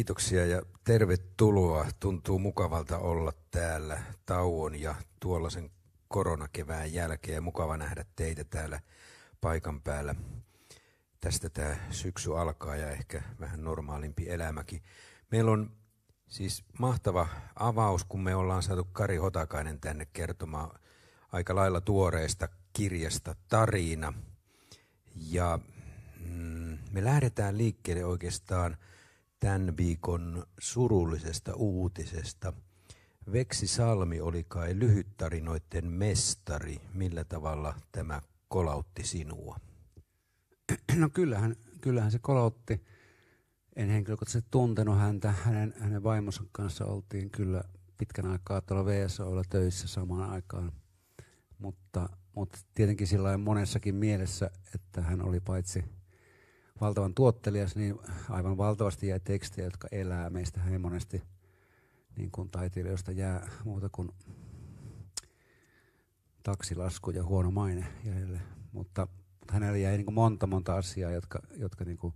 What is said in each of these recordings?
Kiitoksia ja tervetuloa. Tuntuu mukavalta olla täällä tauon ja tuollaisen koronakevään jälkeen ja mukava nähdä teitä täällä paikan päällä. Tästä tämä syksy alkaa ja ehkä vähän normaalimpi elämäkin. Meillä on siis mahtava avaus, kun me ollaan saatu Kari Hotakainen tänne kertomaan aika lailla tuoreesta kirjasta Tarina. Ja mm, me lähdetään liikkeelle oikeastaan – tämän viikon surullisesta uutisesta. Veksi Salmi oli kai lyhyttarinoiden mestari. Millä tavalla tämä kolautti sinua? No kyllähän, kyllähän se kolautti. En henkilökohtaisesti tuntenut häntä. Hänen, hänen vaimonsa kanssa oltiin kyllä pitkän aikaa tuolla VSOlla töissä samaan aikaan. Mutta, mutta tietenkin sillä monessakin mielessä, että hän oli paitsi – valtavan tuottelias, niin aivan valtavasti jäi tekstejä, jotka elää. Meistä ei monesti niin kuin taiteilijoista jää muuta kuin taksilasku ja huono maine jäljelle. Mutta, mutta hänellä jäi niin kuin monta monta asiaa, jotka, jotka niin kuin,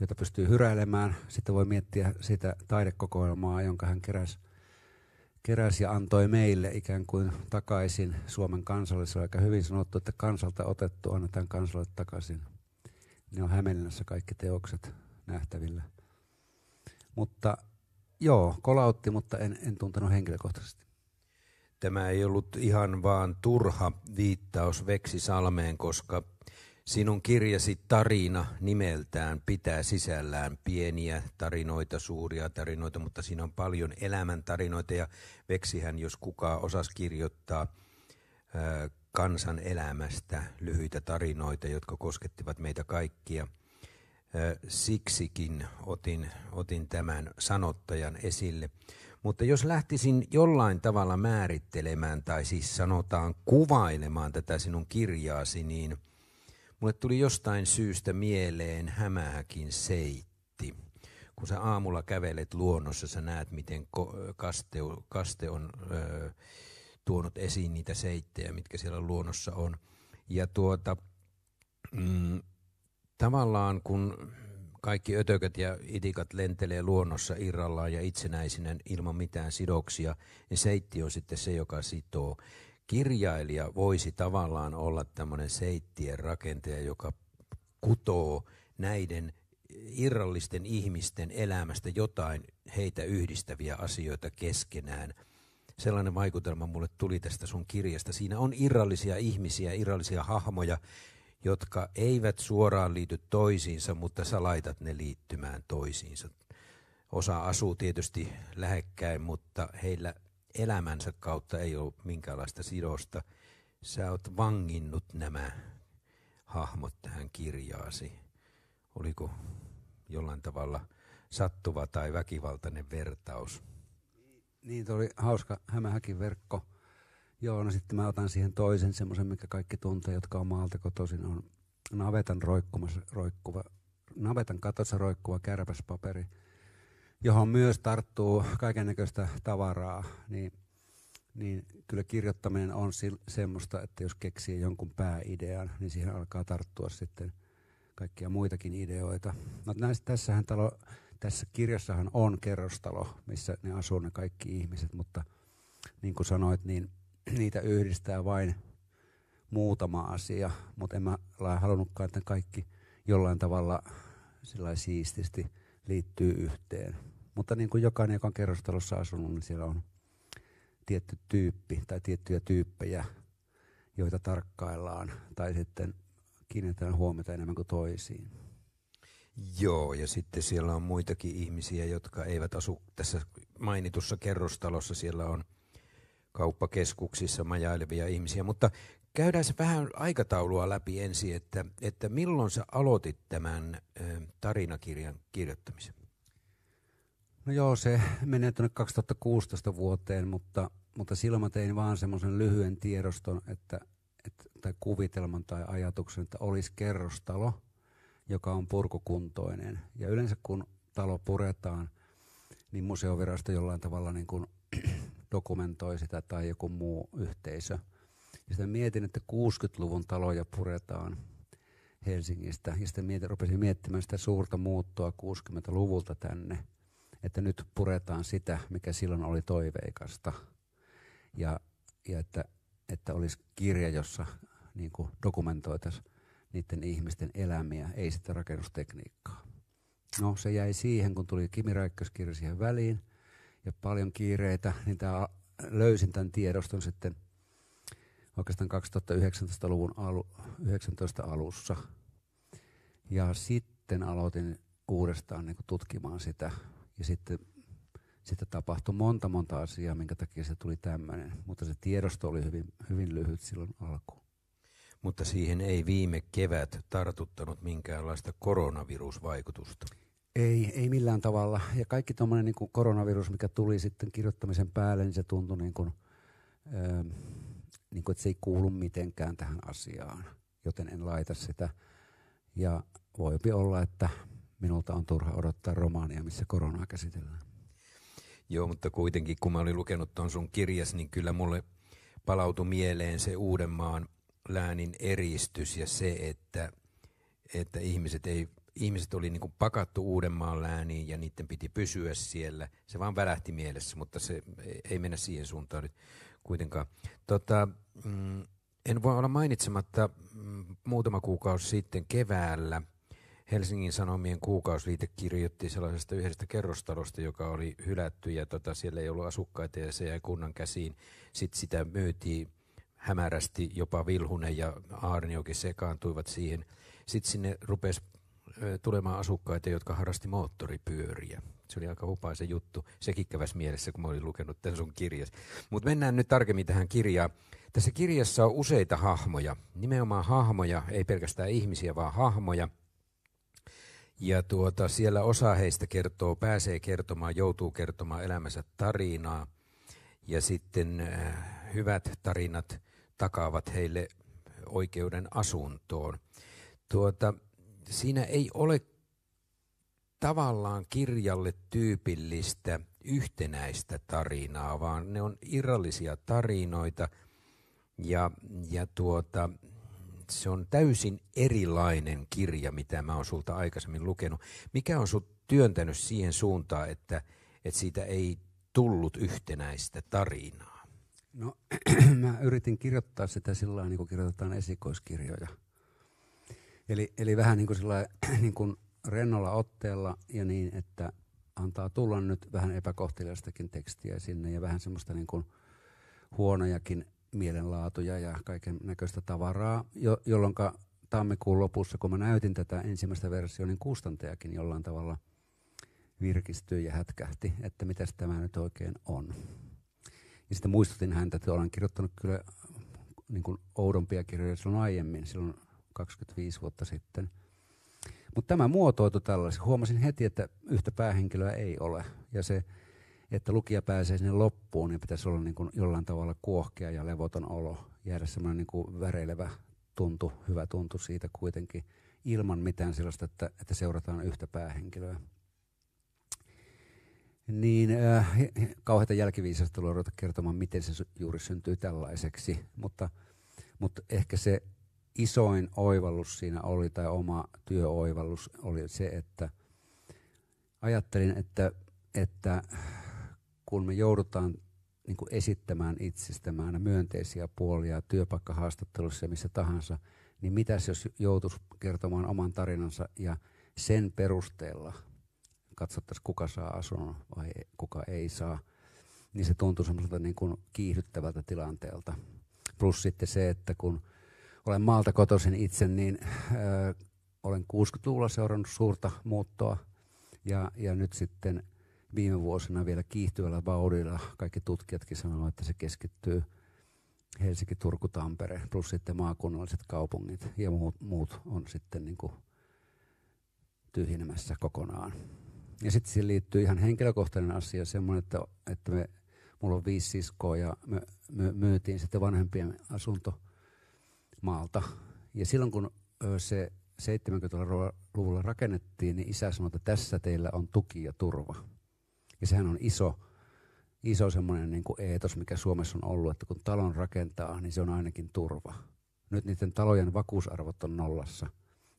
joita pystyy hyräilemään. Sitten voi miettiä sitä taidekokoelmaa, jonka hän keräsi, keräsi ja antoi meille ikään kuin takaisin Suomen kansalliselle. Aika hyvin sanottu, että kansalta otettu annetaan kansalle takaisin – ne on Hämeenlinnassa kaikki teokset nähtävillä. Mutta joo, kolautti, mutta en, en tuntenut henkilökohtaisesti. Tämä ei ollut ihan vaan turha viittaus Veksi Salmeen, koska sinun kirjasi tarina nimeltään pitää sisällään pieniä tarinoita, suuria tarinoita, mutta siinä on paljon elämäntarinoita ja Veksihän, jos kukaan osasi kirjoittaa kansan elämästä lyhyitä tarinoita, jotka koskettivat meitä kaikkia. Siksikin otin, otin tämän sanottajan esille. Mutta jos lähtisin jollain tavalla määrittelemään tai siis sanotaan kuvailemaan tätä sinun kirjaasi, niin mulle tuli jostain syystä mieleen hämähäkin seitti. Kun sä aamulla kävelet luonnossa, sä näet, miten kaste, kaste on... Öö, tuonut esiin niitä seittejä, mitkä siellä luonnossa on. Ja tuota, mm, tavallaan kun kaikki ötökät ja itikat lentelee luonnossa irrallaan ja itsenäisinä ilman mitään sidoksia, niin seitti on sitten se, joka sitoo. Kirjailija voisi tavallaan olla tämmöinen seittien rakentaja, joka kutoo näiden irrallisten ihmisten elämästä jotain heitä yhdistäviä asioita keskenään – sellainen vaikutelma mulle tuli tästä sun kirjasta. Siinä on irrallisia ihmisiä, irrallisia hahmoja, jotka eivät suoraan liity toisiinsa, mutta sä laitat ne liittymään toisiinsa. Osa asuu tietysti lähekkäin, mutta heillä elämänsä kautta ei ole minkäänlaista sidosta. Sä oot vanginnut nämä hahmot tähän kirjaasi. Oliko jollain tavalla sattuva tai väkivaltainen vertaus? Niin, tuo oli hauska hämähäkin verkko. Joo, no sitten mä otan siihen toisen semmoisen, mikä kaikki tuntee, jotka on maalta kotoisin, on navetan roikkuva, navetan katossa roikkuva kärpäspaperi, johon myös tarttuu kaiken näköistä tavaraa, niin, niin kyllä kirjoittaminen on semmoista, että jos keksii jonkun pääidean, niin siihen alkaa tarttua sitten kaikkia muitakin ideoita. No näistä, tässähän talo, tässä kirjassahan on kerrostalo, missä ne asuu ne kaikki ihmiset, mutta niin kuin sanoit, niin niitä yhdistää vain muutama asia, mutta en mä halunnutkaan, että kaikki jollain tavalla sillä siististi liittyy yhteen. Mutta niin kuin jokainen, joka on kerrostalossa asunut, niin siellä on tietty tyyppi tai tiettyjä tyyppejä, joita tarkkaillaan tai sitten kiinnitetään huomiota enemmän kuin toisiin. Joo, ja sitten siellä on muitakin ihmisiä, jotka eivät asu tässä mainitussa kerrostalossa. Siellä on kauppakeskuksissa majailevia ihmisiä, mutta käydään se vähän aikataulua läpi ensin, että, että milloin sä aloitit tämän tarinakirjan kirjoittamisen? No joo, se menee tuonne 2016 vuoteen, mutta, mutta silloin mä tein vaan semmoisen lyhyen tiedoston, että, että, tai kuvitelman tai ajatuksen, että olisi kerrostalo – joka on purkukuntoinen. Ja yleensä kun talo puretaan, niin museovirasto jollain tavalla niin kuin dokumentoi sitä tai joku muu yhteisö. Ja sitten mietin, että 60-luvun taloja puretaan Helsingistä. Ja sitten mietin, rupesin miettimään sitä suurta muuttoa 60-luvulta tänne. että nyt puretaan sitä, mikä silloin oli toiveikasta. Ja, ja että, että olisi kirja, jossa niin dokumentoitaisiin niiden ihmisten elämiä, ei sitä rakennustekniikkaa. No se jäi siihen, kun tuli Kimi Räikköskirja siihen väliin ja paljon kiireitä, niin tämä löysin tämän tiedoston sitten oikeastaan 2019-luvun alu, 19 alussa. Ja sitten aloitin uudestaan niin tutkimaan sitä. Ja sitten, sitten tapahtui monta monta asiaa, minkä takia se tuli tämmöinen. Mutta se tiedosto oli hyvin, hyvin lyhyt silloin alkuun mutta siihen ei viime kevät tartuttanut minkäänlaista koronavirusvaikutusta. Ei, ei millään tavalla. Ja kaikki tuommoinen niin koronavirus, mikä tuli sitten kirjoittamisen päälle, niin se tuntui niin kuin, ö, niin kuin, että se ei kuulu mitenkään tähän asiaan. Joten en laita sitä. Ja voipi olla, että minulta on turha odottaa romaania, missä koronaa käsitellään. Joo, mutta kuitenkin kun mä olin lukenut tuon sun kirjas, niin kyllä mulle palautui mieleen se Uudenmaan läänin eristys ja se, että, että ihmiset, ei, ihmiset oli niin pakattu Uudenmaan lääniin ja niiden piti pysyä siellä. Se vaan välähti mielessä, mutta se ei mennä siihen suuntaan nyt kuitenkaan. Tota, mm, en voi olla mainitsematta mm, muutama kuukausi sitten keväällä Helsingin Sanomien kuukausliite kirjoitti sellaisesta yhdestä kerrostalosta, joka oli hylätty ja tota, siellä ei ollut asukkaita ja se jäi kunnan käsiin. Sitten sitä myytiin hämärästi, jopa Vilhunen ja Aarniokin sekaantuivat siihen. Sitten sinne rupesi tulemaan asukkaita, jotka harrasti moottoripyöriä. Se oli aika hupaisa juttu. Sekin käväsi mielessä, kun mä olin lukenut tämän sun kirjas. Mutta mennään nyt tarkemmin tähän kirjaan. Tässä kirjassa on useita hahmoja. Nimenomaan hahmoja, ei pelkästään ihmisiä, vaan hahmoja. Ja tuota, siellä osa heistä kertoo, pääsee kertomaan, joutuu kertomaan elämänsä tarinaa. Ja sitten äh, hyvät tarinat takaavat heille oikeuden asuntoon. Tuota, siinä ei ole tavallaan kirjalle tyypillistä yhtenäistä tarinaa, vaan ne on irrallisia tarinoita ja, ja tuota, se on täysin erilainen kirja, mitä mä oon sulta aikaisemmin lukenut. Mikä on sut työntänyt siihen suuntaan, että, että siitä ei tullut yhtenäistä tarinaa? No, mä yritin kirjoittaa sitä sillä niin kuin kirjoitetaan esikoiskirjoja. Eli, eli vähän niin kuin, sillä, niin kuin rennolla otteella ja niin, että antaa tulla nyt vähän epäkohteliastakin tekstiä sinne ja vähän semmoista niin kuin huonojakin mielenlaatuja ja kaiken näköistä tavaraa, jo, jolloin tammikuun lopussa, kun mä näytin tätä ensimmäistä versiota, niin kustantajakin jollain tavalla virkistyi ja hätkähti, että mitä tämä nyt oikein on. Ja sitten muistutin häntä, että olen kirjoittanut kyllä niin kuin oudompia kirjoja silloin aiemmin, silloin 25 vuotta sitten. Mutta tämä muotoitu tällaisen. Huomasin heti, että yhtä päähenkilöä ei ole. Ja se, että lukija pääsee sinne loppuun, niin pitäisi olla niin kuin jollain tavalla kuohkea ja levoton olo. Jäädä semmoinen niin kuin väreilevä tuntu, hyvä tuntu siitä kuitenkin, ilman mitään sellaista, että, että seurataan yhtä päähenkilöä niin äh, kauheita jälkiviisasta tulee ruveta kertomaan, miten se juuri syntyy tällaiseksi. Mutta, mutta ehkä se isoin oivallus siinä oli, tai oma työoivallus oli se, että ajattelin, että, että kun me joudutaan niin kuin esittämään itsestämme aina myönteisiä puolia työpaikkahaastattelussa ja missä tahansa, niin mitäs jos joutuisi kertomaan oman tarinansa ja sen perusteella – katsottaisiin, kuka saa asunnon vai kuka ei saa, niin se tuntuu semmoiselta niin kuin kiihdyttävältä tilanteelta. Plus sitten se, että kun olen maalta kotoisin itse, niin ö, olen 60-luvulla seurannut suurta muuttoa ja, ja nyt sitten viime vuosina vielä kiihtyvällä vauhdilla kaikki tutkijatkin sanovat, että se keskittyy Helsinki, Turku, Tampere plus sitten maakunnalliset kaupungit ja muut, muut on sitten niin kuin tyhjenemässä kokonaan. Ja sitten siihen liittyy ihan henkilökohtainen asia, semmoinen, että, että me, mulla on viisi siskoa ja me, me myytiin sitten vanhempien asunto maalta. Ja silloin kun se 70-luvulla rakennettiin, niin isä sanoi, että tässä teillä on tuki ja turva. Ja sehän on iso, iso semmoinen niin kuin eetos, mikä Suomessa on ollut, että kun talon rakentaa, niin se on ainakin turva. Nyt niiden talojen vakuusarvot on nollassa.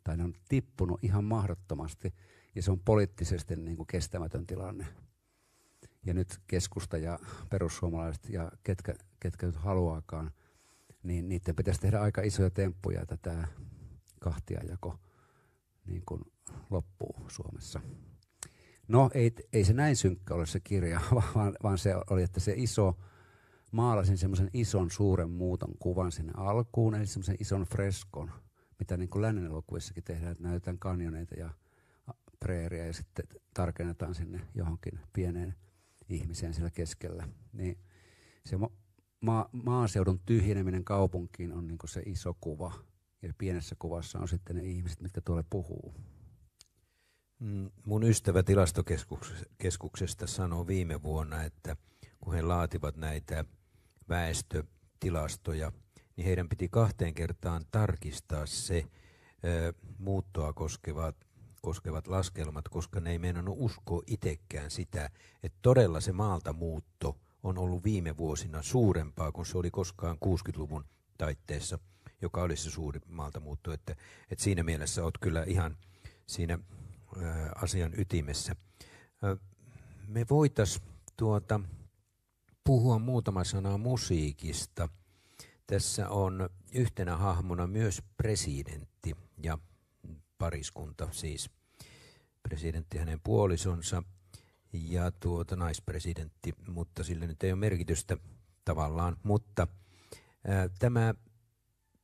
Tai ne on tippunut ihan mahdottomasti – ja se on poliittisesti niin kuin kestämätön tilanne. ja nyt keskusta ja perussuomalaiset ja ketkä, ketkä nyt haluaakaan, niin niiden pitäisi tehdä aika isoja temppuja, että tämä kahtiajako niin kuin loppuu Suomessa. No ei, ei se näin synkkä ole se kirja, vaan, vaan se oli, että se iso, maalasin semmoisen ison suuren muuton kuvan sinne alkuun, eli semmoisen ison freskon, mitä niin kuin lännen elokuvissakin tehdään, että näytetään kanjoneita ja preeriä ja sitten tarkennetaan sinne johonkin pieneen ihmiseen siellä keskellä. Niin se ma- maaseudun tyhjeneminen kaupunkiin on niin se iso kuva. Ja pienessä kuvassa on sitten ne ihmiset, mitkä tuolle puhuu. Mm, mun ystävä tilastokeskuksesta sanoi viime vuonna, että kun he laativat näitä väestötilastoja, niin heidän piti kahteen kertaan tarkistaa se ö, muuttoa koskevat, koskevat laskelmat, koska ne ei meinannut uskoa itsekään sitä, että todella se maalta muutto on ollut viime vuosina suurempaa kuin se oli koskaan 60-luvun taitteessa, joka oli se suuri maalta muutto. Että, että siinä mielessä olet kyllä ihan siinä asian ytimessä. Me voitaisiin tuota, puhua muutama sana musiikista. Tässä on yhtenä hahmona myös presidentti ja pariskunta, siis presidentti hänen puolisonsa ja tuota naispresidentti, mutta sillä nyt ei ole merkitystä tavallaan, mutta ää, tämä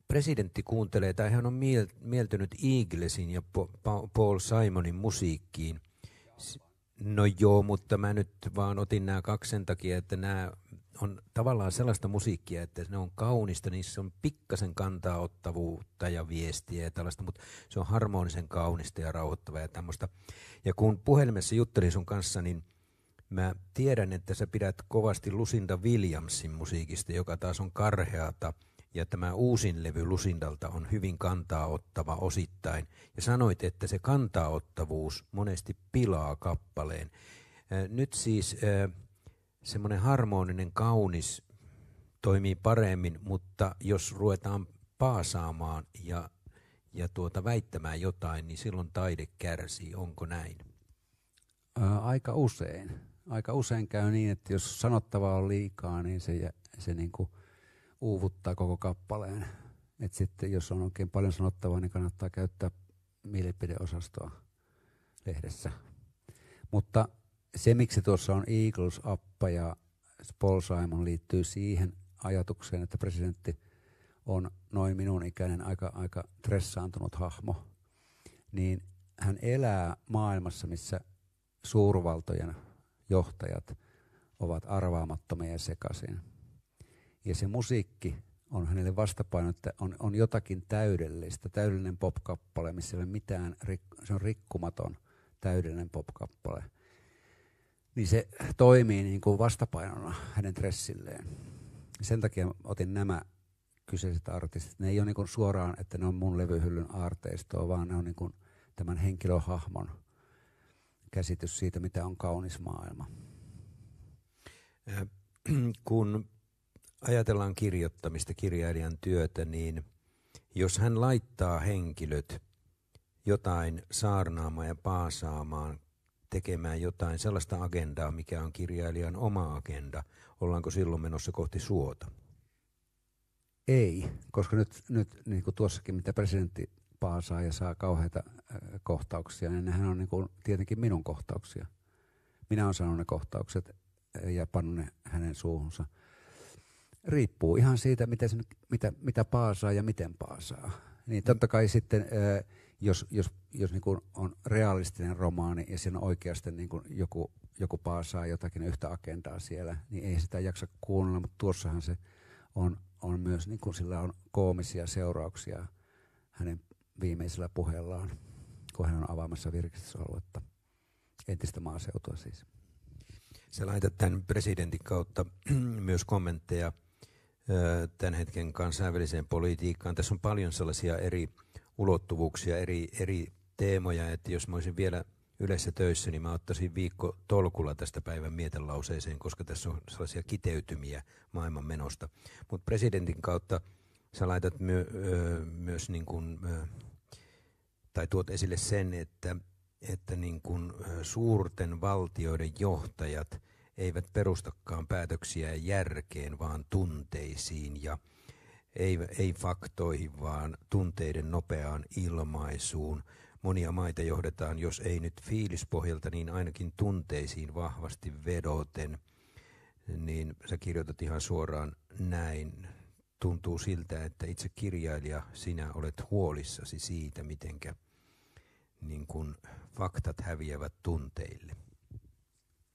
presidentti kuuntelee, tai hän on mieltynyt Eaglesin ja Paul Simonin musiikkiin. No joo, mutta mä nyt vaan otin nämä kaksi sen takia, että nämä on tavallaan sellaista musiikkia, että ne on kaunista, niissä on pikkasen kantaa ottavuutta ja viestiä ja tällaista, mutta se on harmonisen kaunista ja rauhoittavaa ja tämmöistä. Ja kun puhelimessa juttelin sun kanssa, niin mä tiedän, että sä pidät kovasti Lucinda Williamsin musiikista, joka taas on karheata – ja tämä uusin levy Lusindalta on hyvin kantaa ottava osittain. Ja sanoit, että se kantaottavuus monesti pilaa kappaleen. Nyt siis semmoinen harmoninen, kaunis toimii paremmin, mutta jos ruvetaan paasaamaan ja, ja tuota väittämään jotain, niin silloin taide kärsii. Onko näin? Ää, aika usein. Aika usein käy niin, että jos sanottavaa on liikaa, niin se, se niin kuin – uuvuttaa koko kappaleen. Et sitten jos on oikein paljon sanottavaa, niin kannattaa käyttää mielipideosastoa lehdessä. Mutta se, miksi tuossa on Eagles-appa ja Paul Simon liittyy siihen ajatukseen, että presidentti on noin minun ikäinen aika, aika stressaantunut hahmo, niin hän elää maailmassa, missä suurvaltojen johtajat ovat arvaamattomia ja sekaisin ja se musiikki on hänelle vastapaino, että on, on jotakin täydellistä, täydellinen popkappale, missä ei ole mitään, se on rikkumaton, täydellinen popkappale. Niin se toimii niin kuin vastapainona hänen tressilleen. Sen takia otin nämä kyseiset artistit. Ne ei ole niin kuin suoraan, että ne on mun levyhyllyn aarteistoa, vaan ne on niin kuin tämän henkilöhahmon käsitys siitä, mitä on kaunis maailma. Kun ajatellaan kirjoittamista, kirjailijan työtä, niin jos hän laittaa henkilöt jotain saarnaamaan ja paasaamaan, tekemään jotain sellaista agendaa, mikä on kirjailijan oma agenda, ollaanko silloin menossa kohti suota? Ei, koska nyt, nyt niin kuin tuossakin, mitä presidentti paasaa ja saa kauheita äh, kohtauksia, niin nehän on niin kuin tietenkin minun kohtauksia. Minä olen sanonut ne kohtaukset ja pannut ne hänen suuhunsa – riippuu ihan siitä, mitä, mitä, mitä paasaa ja miten paasaa. Niin totta kai sitten, jos, jos, jos niin kuin on realistinen romaani ja siinä oikeasti niin kuin joku, joku paasaa jotakin yhtä agendaa siellä, niin ei sitä jaksa kuunnella, mutta tuossahan se on, on myös, niin kuin sillä on koomisia seurauksia hänen viimeisellä puheellaan, kun hän on avaamassa virkistysaluetta, entistä maaseutua siis. Sä laitat tämän presidentin kautta myös kommentteja – tämän hetken kansainväliseen politiikkaan. Tässä on paljon sellaisia eri ulottuvuuksia, eri, eri teemoja, että jos mä olisin vielä yleensä töissä, niin mä ottaisin viikko tolkulla tästä päivän mietelauseeseen, koska tässä on sellaisia kiteytymiä maailman menosta. Mutta presidentin kautta sä laitat myö, ö, myös niin kuin, ö, tai tuot esille sen, että, että niin kuin suurten valtioiden johtajat eivät perustakaan päätöksiä järkeen, vaan tunteisiin ja ei, ei faktoihin, vaan tunteiden nopeaan ilmaisuun. Monia maita johdetaan, jos ei nyt fiilispohjalta, niin ainakin tunteisiin vahvasti vedoten. Niin sä kirjoitat ihan suoraan näin. Tuntuu siltä, että itse kirjailija, sinä olet huolissasi siitä, mitenkä niin kun faktat häviävät tunteille.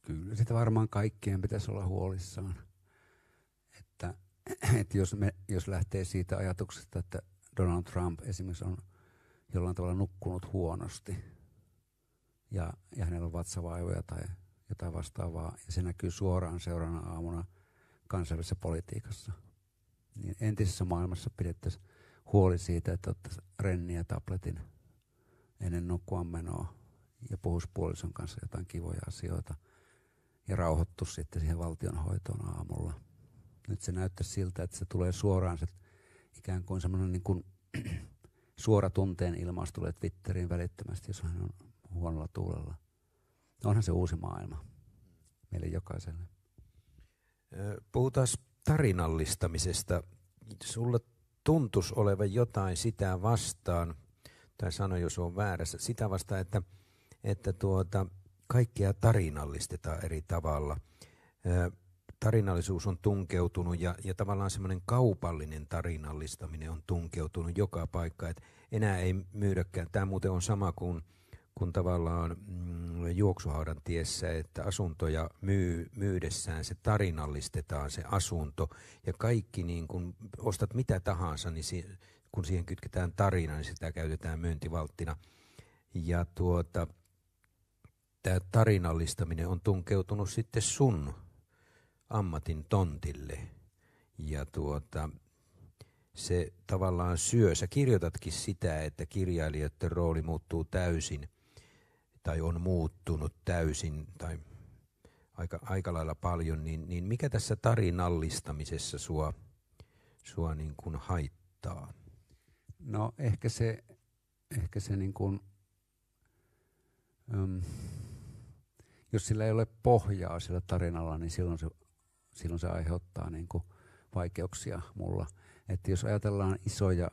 Kyllä, sitä varmaan kaikkien pitäisi olla huolissaan. Että, jos, me, jos lähtee siitä ajatuksesta, että Donald Trump esimerkiksi on jollain tavalla nukkunut huonosti ja, ja hänellä on vatsavaivoja tai jotain vastaavaa, ja se näkyy suoraan seuraavana aamuna kansainvälisessä politiikassa, niin entisessä maailmassa pidettäisiin huoli siitä, että ottaisiin renniä tabletin ennen nukkua menoa ja puhuisi puolison kanssa jotain kivoja asioita – ja rauhoittu sitten siihen valtionhoitoon aamulla. Nyt se näyttää siltä, että se tulee suoraan se ikään kuin semmoinen niin kuin suora tunteen ilmaus tulee Twitteriin välittömästi, jos hän on huonolla tuulella. Onhan se uusi maailma meille jokaiselle. Puhutaan tarinallistamisesta. Sulle tuntus olevan jotain sitä vastaan, tai sano jos on väärässä, sitä vastaan, että, että tuota, kaikkea tarinallistetaan eri tavalla. Tarinallisuus on tunkeutunut ja, ja tavallaan semmoinen kaupallinen tarinallistaminen on tunkeutunut joka paikka. Et enää ei myydäkään. Tämä muuten on sama kuin kun tavallaan mm, juoksuhaudan tiessä, että asuntoja myy, myydessään se tarinallistetaan se asunto ja kaikki niin kun ostat mitä tahansa, niin si, kun siihen kytketään tarina, niin sitä käytetään myyntivalttina. Ja tuota, tämä tarinallistaminen on tunkeutunut sitten sun ammatin tontille. Ja tuota, se tavallaan syö. Sä kirjoitatkin sitä, että kirjailijoiden rooli muuttuu täysin tai on muuttunut täysin tai aika, aika lailla paljon, niin, niin mikä tässä tarinallistamisessa sua, sua niin kuin haittaa? No ehkä se, ehkä se niin kuin, um, jos sillä ei ole pohjaa sillä tarinalla, niin silloin se, silloin se aiheuttaa niin kuin vaikeuksia mulla. Että jos ajatellaan isoja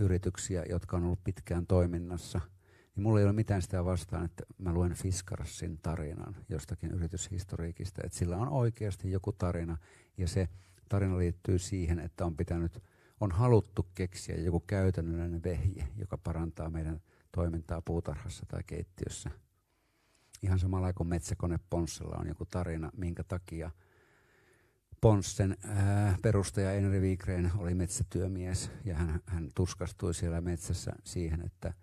yrityksiä, jotka on ollut pitkään toiminnassa, niin mulla ei ole mitään sitä vastaan, että mä luen Fiskarsin tarinan jostakin yrityshistoriikista, että sillä on oikeasti joku tarina, ja se tarina liittyy siihen, että on pitänyt, on haluttu keksiä joku käytännöllinen vehje, joka parantaa meidän toimintaa puutarhassa tai keittiössä – ihan samalla kuin metsäkone Ponssella on joku tarina, minkä takia Ponssen ää, perustaja Enri Wigren oli metsätyömies ja hän, hän tuskastui siellä metsässä siihen, että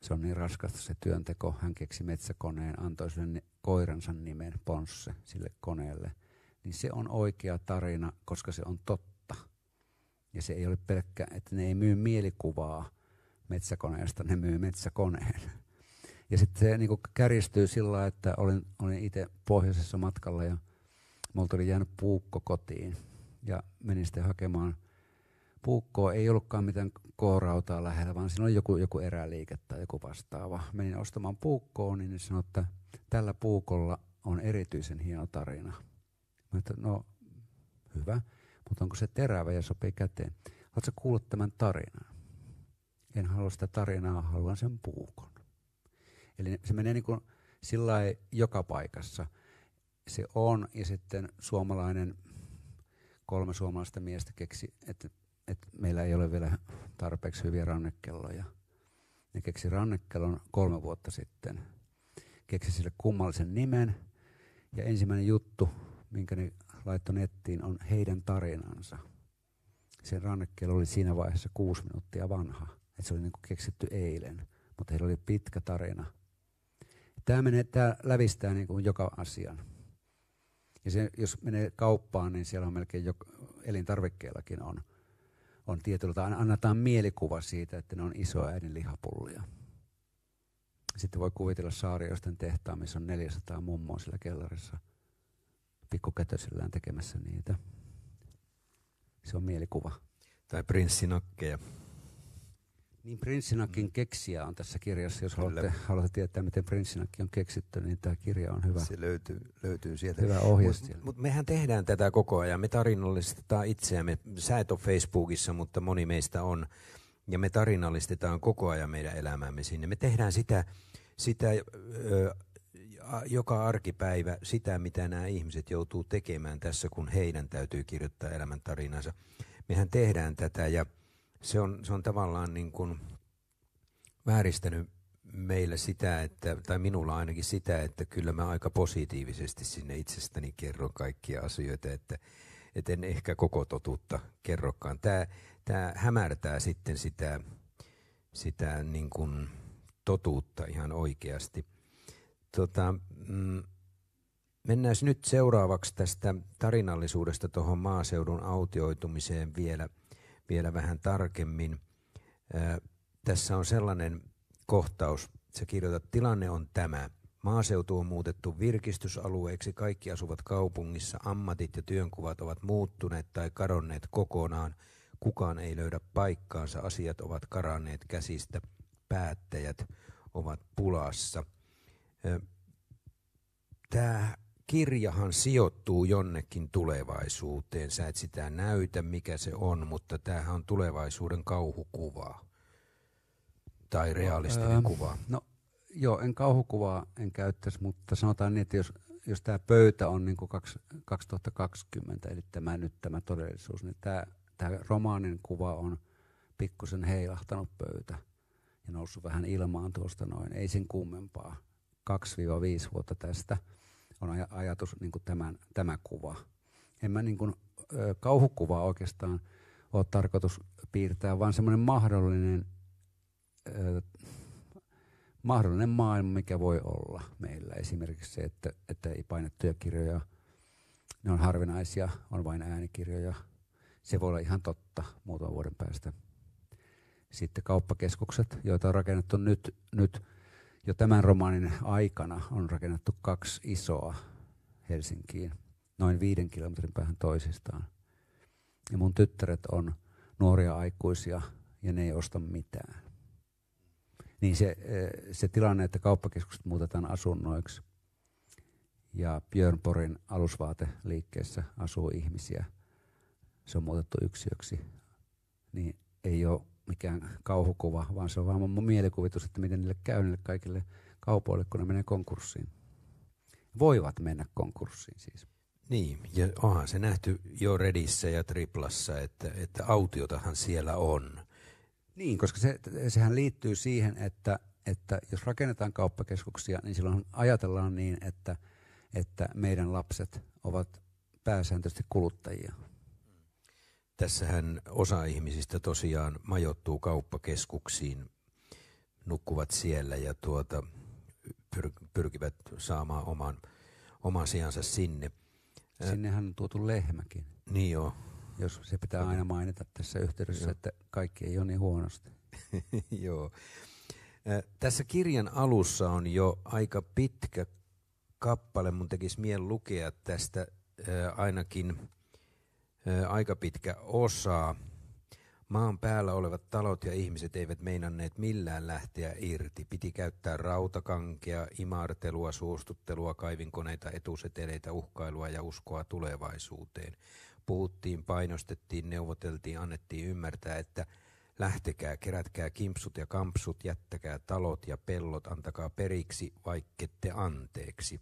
se on niin raskasta se työnteko. Hän keksi metsäkoneen, antoi sille koiransa nimen Ponsse sille koneelle. Niin se on oikea tarina, koska se on totta. Ja se ei ole pelkkä, että ne ei myy mielikuvaa metsäkoneesta, ne myy metsäkoneen. Ja sitten se niin kärjistyy sillä että olin, olin itse pohjoisessa matkalla ja multa oli jäänyt puukko kotiin. Ja menin sitten hakemaan puukkoa. Ei ollutkaan mitään koorautaa lähellä, vaan siinä oli joku, joku eräliike tai joku vastaava. Menin ostamaan puukkoa, niin sanoi, että tällä puukolla on erityisen hieno tarina. Mä että no hyvä, mutta onko se terävä ja sopii käteen? Haluatko kuulla tämän tarinan? En halua sitä tarinaa, haluan sen puukon. Eli se menee niin kuin sillä joka paikassa. Se on, ja sitten suomalainen, kolme suomalaista miestä keksi, että, että meillä ei ole vielä tarpeeksi hyviä rannekelloja. Ne keksi rannekellon kolme vuotta sitten. Keksi sille kummallisen nimen, ja ensimmäinen juttu, minkä ne laittoi nettiin, on heidän tarinansa. Sen rannekello oli siinä vaiheessa kuusi minuuttia vanha. että se oli niin kuin keksitty eilen, mutta heillä oli pitkä tarina – Tämä, menee, tämä lävistää niin kuin joka asian. Ja se, jos menee kauppaan, niin siellä on melkein jo, elintarvikkeillakin on, on tietyllä annetaan mielikuva siitä, että ne on isoja äidin lihapullia. Sitten voi kuvitella saarioisten tehtaan, missä on 400 mummoa sillä kellarissa pikkukätösillään tekemässä niitä. Se on mielikuva. Tai prinssinakkeja. Niin Prinssinakin keksiä on tässä kirjassa. Jos haluatte, haluatte tietää, miten Prinssinakin on keksitty, niin tämä kirja on hyvä. Se löytyy, löytyy sieltä. Hyvä ohje Mutta mut mehän tehdään tätä koko ajan. Me tarinallistetaan itseämme. Sä et ole Facebookissa, mutta moni meistä on. Ja me tarinallistetaan koko ajan meidän elämämme sinne. Me tehdään sitä, sitä ö, joka arkipäivä sitä, mitä nämä ihmiset joutuu tekemään tässä, kun heidän täytyy kirjoittaa elämäntarinansa. Mehän tehdään tätä ja se on, se on tavallaan niin kuin vääristänyt meillä sitä, että, tai minulla ainakin sitä, että kyllä mä aika positiivisesti sinne itsestäni kerron kaikkia asioita, että, että en ehkä koko totuutta kerrokaan. Tämä, tämä hämärtää sitten sitä, sitä niin kuin totuutta ihan oikeasti. Tota, mm, mennään nyt seuraavaksi tästä tarinallisuudesta tuohon maaseudun autioitumiseen vielä, vielä vähän tarkemmin. Tässä on sellainen kohtaus, sä kirjoitat, tilanne on tämä. Maaseutu on muutettu virkistysalueeksi, kaikki asuvat kaupungissa, ammatit ja työnkuvat ovat muuttuneet tai kadonneet kokonaan. Kukaan ei löydä paikkaansa, asiat ovat karanneet käsistä, päättäjät ovat pulassa – Tämä kirjahan sijoittuu jonnekin tulevaisuuteen. Sä et sitä näytä, mikä se on, mutta tämähän on tulevaisuuden kauhukuva. Tai realistinen öö, kuva. No joo, en kauhukuvaa en käyttäisi, mutta sanotaan niin, että jos, jos tämä pöytä on niin kuin 2020, eli tämä nyt tämä todellisuus, niin tämä, tämä romaanin kuva on pikkusen heilahtanut pöytä ja noussut vähän ilmaan tuosta noin. Ei sen kummempaa. 2-5 vuotta tästä on aj- ajatus niin kuin tämän, tämä kuva. En mä niin kuin, ö, kauhukuvaa oikeastaan ole tarkoitus piirtää, vaan semmoinen mahdollinen, ö, mahdollinen maailma, mikä voi olla meillä. Esimerkiksi se, että, että ei painettuja kirjoja, ne on harvinaisia, on vain äänikirjoja. Se voi olla ihan totta muutaman vuoden päästä. Sitten kauppakeskukset, joita on rakennettu nyt, nyt – jo tämän romaanin aikana on rakennettu kaksi isoa Helsinkiin, noin viiden kilometrin päähän toisistaan. Ja mun tyttäret on nuoria aikuisia ja ne ei osta mitään. Niin se, eh, se tilanne, että kauppakeskukset muutetaan asunnoiksi ja Björn Porin alusvaateliikkeessä asuu ihmisiä, se on muutettu yksiöksi, niin ei ole mikään kauhukuva, vaan se on vaan mun mielikuvitus, että miten niille käy niille kaikille kaupoille, kun ne menee konkurssiin. Voivat mennä konkurssiin siis. Niin, ja onhan se nähty jo Redissä ja Triplassa, että, että autiotahan siellä on. Niin, koska se, sehän liittyy siihen, että, että jos rakennetaan kauppakeskuksia, niin silloin ajatellaan niin, että, että meidän lapset ovat pääsääntöisesti kuluttajia Tässähän osa ihmisistä tosiaan majoittuu kauppakeskuksiin, nukkuvat siellä ja tuota, pyr- pyrkivät saamaan oman, oman sijansa sinne. Sinnehän on tuotu lehmäkin. Niin joo. Jos se pitää aina mainita tässä yhteydessä, joo. että kaikki ei ole niin huonosti. joo. Tässä kirjan alussa on jo aika pitkä kappale. Mun tekisi mieli lukea tästä ainakin aika pitkä osa. Maan päällä olevat talot ja ihmiset eivät meinanneet millään lähteä irti. Piti käyttää rautakankea, imartelua, suostuttelua, kaivinkoneita, etuseteleitä, uhkailua ja uskoa tulevaisuuteen. Puhuttiin, painostettiin, neuvoteltiin, annettiin ymmärtää, että lähtekää, kerätkää kimpsut ja kampsut, jättäkää talot ja pellot, antakaa periksi, vaikkette anteeksi.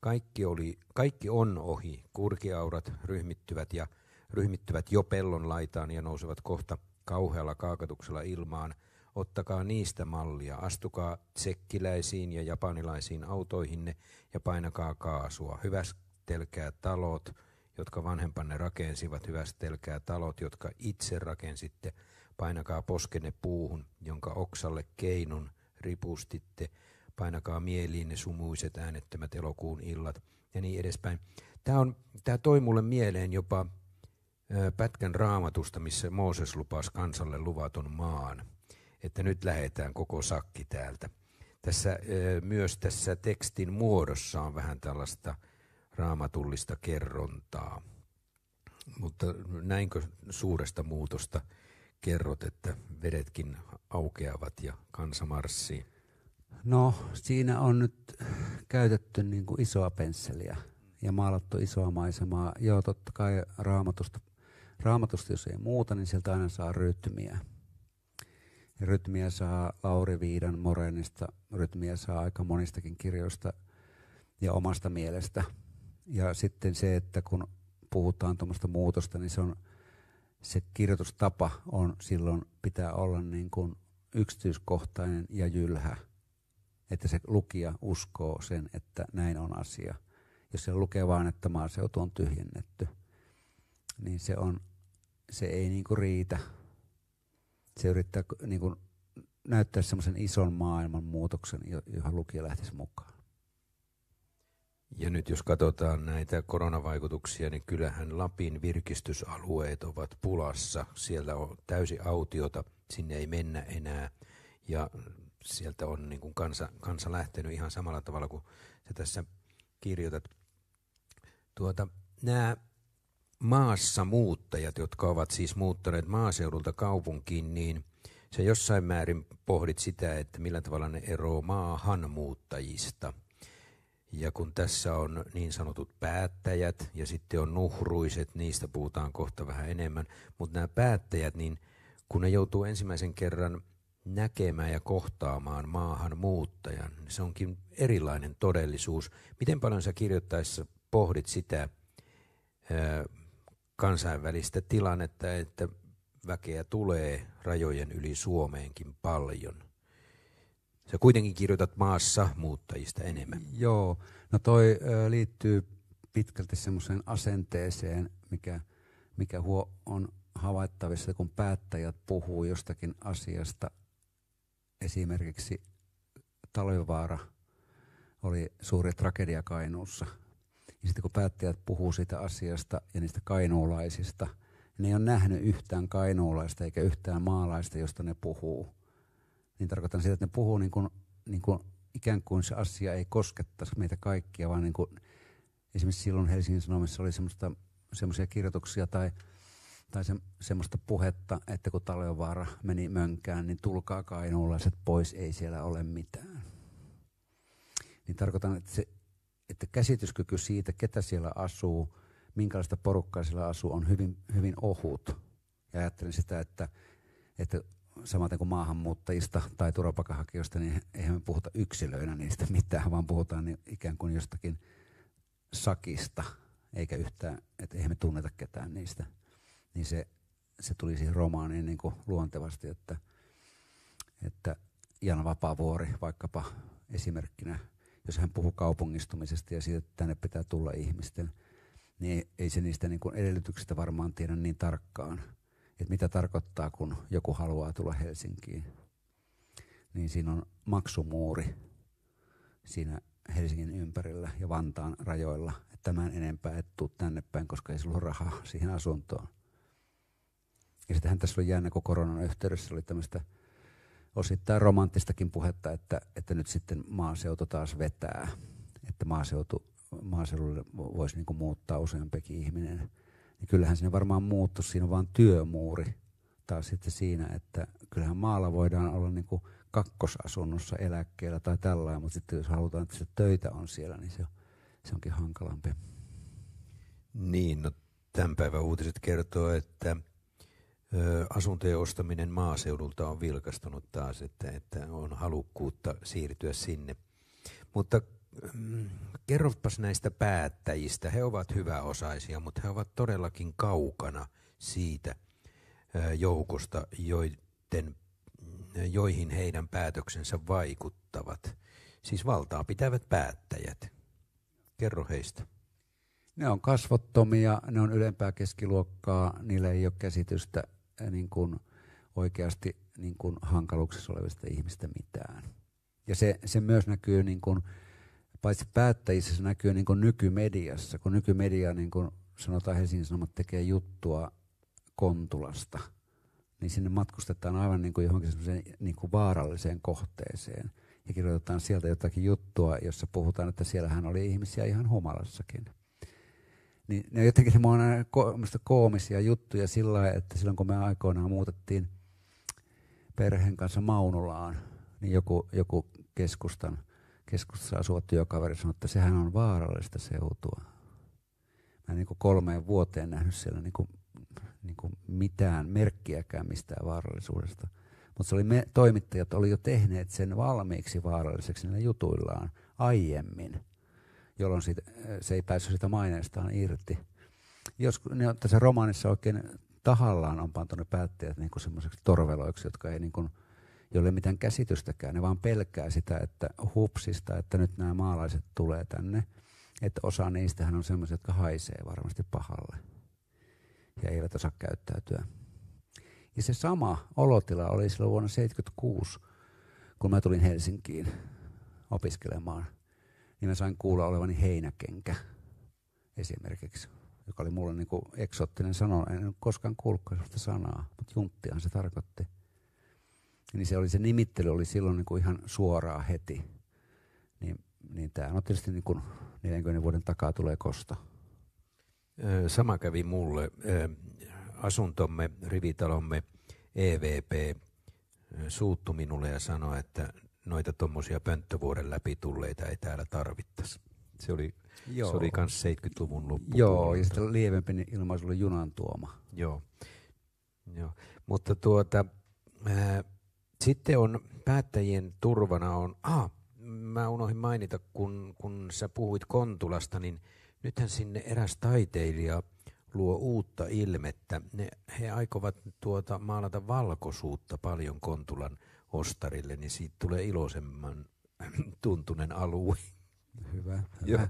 Kaikki, oli, kaikki on ohi, kurkiaurat ryhmittyvät ja ryhmittyvät jo pellon laitaan ja nousevat kohta kauhealla kaakatuksella ilmaan. Ottakaa niistä mallia, astukaa tsekkiläisiin ja japanilaisiin autoihinne ja painakaa kaasua. Hyvästelkää talot, jotka vanhempanne rakensivat, hyvästelkää talot, jotka itse rakensitte. Painakaa poskenne puuhun, jonka oksalle keinun ripustitte. Painakaa mieliin ne sumuiset äänettömät elokuun illat ja niin edespäin. Tämä, on, tämä toi mulle mieleen jopa pätkän raamatusta, missä Mooses lupasi kansalle luvaton maan, että nyt lähetään koko sakki täältä. Tässä, myös tässä tekstin muodossa on vähän tällaista raamatullista kerrontaa. Mutta näinkö suuresta muutosta kerrot, että vedetkin aukeavat ja kansa marssii? No, siinä on nyt käytetty niin kuin isoa pensseliä ja maalattu isoa maisemaa. Joo, totta kai raamatusta, raamatusta, jos ei muuta, niin sieltä aina saa rytmiä. Ja rytmiä saa Lauri Viidan Morenista, rytmiä saa aika monistakin kirjoista ja omasta mielestä. Ja sitten se, että kun puhutaan tuommoista muutosta, niin se on se kirjoitustapa on silloin pitää olla niin kuin yksityiskohtainen ja jylhä, että se lukija uskoo sen, että näin on asia. Jos se lukee vain, että maaseutu on tyhjennetty, niin se, on, se ei niin kuin riitä. Se yrittää niin kuin näyttää semmoisen ison maailman muutoksen, johon lukija lähtisi mukaan. Ja nyt jos katsotaan näitä koronavaikutuksia, niin kyllähän Lapin virkistysalueet ovat pulassa. Siellä on täysi autiota, sinne ei mennä enää. Ja sieltä on niin kuin kansa, kansa lähtenyt ihan samalla tavalla kuin sä tässä kirjoitat. Tuota, nämä maassa muuttajat, jotka ovat siis muuttaneet maaseudulta kaupunkiin, niin se jossain määrin pohdit sitä, että millä tavalla ne eroo maahan muuttajista – ja kun tässä on niin sanotut päättäjät ja sitten on nuhruiset, niistä puhutaan kohta vähän enemmän, mutta nämä päättäjät, niin kun ne joutuu ensimmäisen kerran näkemään ja kohtaamaan maahan muuttajan, niin se onkin erilainen todellisuus. Miten paljon sä kirjoittaessa pohdit sitä kansainvälistä tilannetta, että väkeä tulee rajojen yli Suomeenkin paljon? Sä kuitenkin kirjoitat maassa muuttajista enemmän. Joo, no toi liittyy pitkälti semmoiseen asenteeseen, mikä, mikä huo on havaittavissa, kun päättäjät puhuu jostakin asiasta. Esimerkiksi Talvivaara oli suuri tragedia Kainuussa. Ja sitten kun päättäjät puhuu siitä asiasta ja niistä kainuulaisista, ne ei ole nähnyt yhtään kainuulaista eikä yhtään maalaista, josta ne puhuu niin tarkoitan sitä, että ne puhuu niin kuin, niin kuin ikään kuin se asia ei koskettaisi meitä kaikkia, vaan niin kuin, esimerkiksi silloin Helsingin Sanomissa oli semmoista, semmoisia kirjoituksia tai, tai se, semmoista puhetta, että kun Taljovaara meni mönkään, niin tulkaa kainuulaiset pois, ei siellä ole mitään. Niin tarkoitan, että, se, että käsityskyky siitä, ketä siellä asuu, minkälaista porukkaa siellä asuu, on hyvin, hyvin ohut. Ja ajattelin sitä, että, että samaten kuin maahanmuuttajista tai turvapaikanhakijoista, niin eihän me puhuta yksilöinä niistä mitään, vaan puhutaan niin ikään kuin jostakin sakista, eikä yhtään, että eihän me tunneta ketään niistä. Niin se, se tuli siihen romaaniin niin kuin luontevasti, että, että Jan Vapaavuori vaikkapa esimerkkinä, jos hän puhuu kaupungistumisesta ja siitä, että tänne pitää tulla ihmisten, niin ei se niistä niin kuin edellytyksistä varmaan tiedä niin tarkkaan – että mitä tarkoittaa, kun joku haluaa tulla Helsinkiin. Niin siinä on maksumuuri siinä Helsingin ympärillä ja Vantaan rajoilla. Että tämän enempää et tuu tänne päin, koska ei sulla ole rahaa siihen asuntoon. Ja sittenhän tässä oli jännä, kun koronan yhteydessä oli tämmöistä osittain romanttistakin puhetta, että, että nyt sitten maaseutu taas vetää. Että maaseutu, maaseudulle voisi niin muuttaa useampikin ihminen – niin kyllähän sinne varmaan muuttu, siinä on vaan työmuuri taas sitten siinä, että kyllähän maalla voidaan olla niin kuin kakkosasunnossa eläkkeellä tai tällainen, mutta sitten jos halutaan, että se töitä on siellä, niin se, on, se onkin hankalampi. Niin, no tämän päivän uutiset kertoo, että asuntojen ostaminen maaseudulta on vilkastunut taas, että, että on halukkuutta siirtyä sinne. Mutta Mm, kerropas näistä päättäjistä. He ovat hyväosaisia, mutta he ovat todellakin kaukana siitä joukosta, joiden, joihin heidän päätöksensä vaikuttavat. Siis valtaa pitävät päättäjät. Kerro heistä. Ne on kasvottomia, ne on ylempää keskiluokkaa, niillä ei ole käsitystä niin kuin oikeasti niin kuin hankaluuksissa olevista ihmistä mitään. Ja se, se myös näkyy niin kuin, paitsi päättäjissä se näkyy niin kuin nykymediassa, kun nykymedia, niin kuin sanotaan Helsingin Sanomat, tekee juttua Kontulasta, niin sinne matkustetaan aivan niin kuin johonkin niin kuin vaaralliseen kohteeseen ja kirjoitetaan sieltä jotakin juttua, jossa puhutaan, että siellähän oli ihmisiä ihan humalassakin. Niin ne jotenkin semmoinen ko- koomisia juttuja sillä lailla, että silloin kun me aikoinaan muutettiin perheen kanssa Maunulaan, niin joku, joku keskustan, keskustassa asuva työkaveri sanoi, että sehän on vaarallista seutua. Mä en niin kuin kolmeen vuoteen nähnyt siellä niin kuin, niin kuin mitään merkkiäkään mistään vaarallisuudesta. Mutta se oli me, toimittajat oli jo tehneet sen valmiiksi vaaralliseksi niillä jutuillaan aiemmin, jolloin siitä, se ei päässyt sitä maineestaan irti. Jos niin tässä romaanissa oikein tahallaan on pantu ne päättäjät niin semmoiseksi torveloiksi, jotka ei niin kuin, jolle mitään käsitystäkään, ne vaan pelkää sitä, että hupsista, että nyt nämä maalaiset tulee tänne, että osa niistähän on semmoisia, jotka haisee varmasti pahalle ja eivät osaa käyttäytyä. Ja se sama olotila oli silloin vuonna 1976, kun mä tulin Helsinkiin opiskelemaan, niin mä sain kuulla olevani heinäkenkä esimerkiksi, joka oli mulle niin kuin eksoottinen sana. En ole koskaan kuullutkaan sellaista sanaa, mutta junttihan se tarkoitti. Niin se, oli, se nimittely oli silloin niin kuin ihan suoraa heti. Niin, niin tämä on tietysti niin kuin 40 vuoden takaa tulee kosta. Sama kävi mulle. Asuntomme, rivitalomme EVP suuttu minulle ja sanoi, että noita tuommoisia pönttövuoden läpi tulleita ei täällä tarvittaisi. Se oli, Joo. se oli kans 70-luvun loppu. Joo, ja sitten lievempi niin ilmaisu oli junan tuoma. Joo. Joo. Mutta tuota, ää, sitten on päättäjien turvana on, ah, mä unohdin mainita, kun, kun sä puhuit Kontulasta, niin nythän sinne eräs taiteilija luo uutta ilmettä. Ne, he aikovat tuota maalata valkoisuutta paljon Kontulan ostarille, niin siitä tulee iloisemman tuntunen alue. Hyvä. hyvä.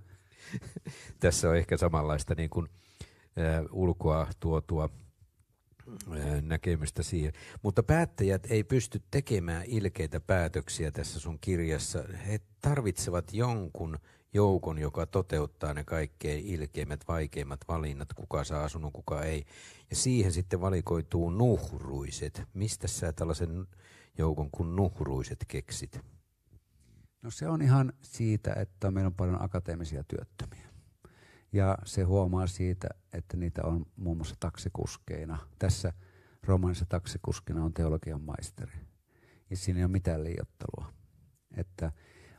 Tässä on ehkä samanlaista niin kuin, äh, ulkoa tuotua äh, näkemystä siihen. Mutta päättäjät ei pysty tekemään ilkeitä päätöksiä tässä sun kirjassa. He tarvitsevat jonkun, joukon, joka toteuttaa ne kaikkein ilkeimmät, vaikeimmat valinnat, kuka saa asunnon, kuka ei. Ja siihen sitten valikoituu nuhruiset. Mistä sä tällaisen joukon kuin nuhruiset keksit? No se on ihan siitä, että meillä on paljon akateemisia työttömiä. Ja se huomaa siitä, että niitä on muun muassa taksikuskeina. Tässä romanissa taksikuskina on teologian maisteri. Ja siinä ei ole mitään liiottelua. Että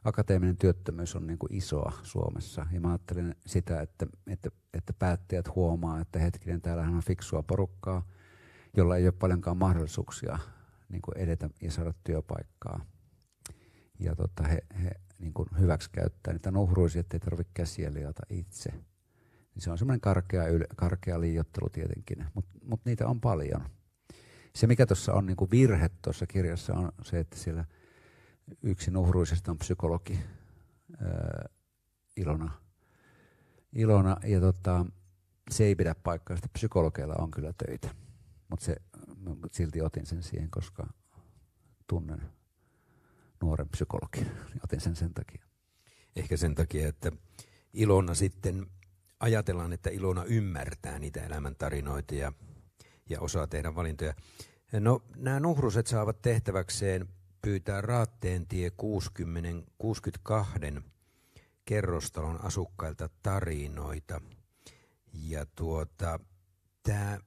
akateeminen työttömyys on niin kuin isoa Suomessa. Ja mä ajattelen sitä, että, että, että päättäjät huomaa, että hetkinen, täällähän on fiksua porukkaa, jolla ei ole paljonkaan mahdollisuuksia niin kuin edetä ja saada työpaikkaa. Ja tota, he, he niin kuin hyväksi käyttää niitä nuhruisia, ettei tarvitse käsiä liata itse. Niin se on semmoinen karkea, karkea liiottelu tietenkin, mutta mut niitä on paljon. Se, mikä tuossa on niin kuin virhe tuossa kirjassa, on se, että siellä – yksi nuhruisesta on psykologi ää, Ilona. Ilona ja tota, se ei pidä paikkaa, että psykologeilla on kyllä töitä. Mutta se, silti otin sen siihen, koska tunnen nuoren psykologin. Otin sen sen takia. Ehkä sen takia, että Ilona sitten, ajatellaan, että Ilona ymmärtää niitä elämäntarinoita ja, ja osaa tehdä valintoja. No, nämä nuhruset saavat tehtäväkseen pyytää Raatteen-tie 60, 62 kerrostalon asukkailta tarinoita. Ja tuota, tämä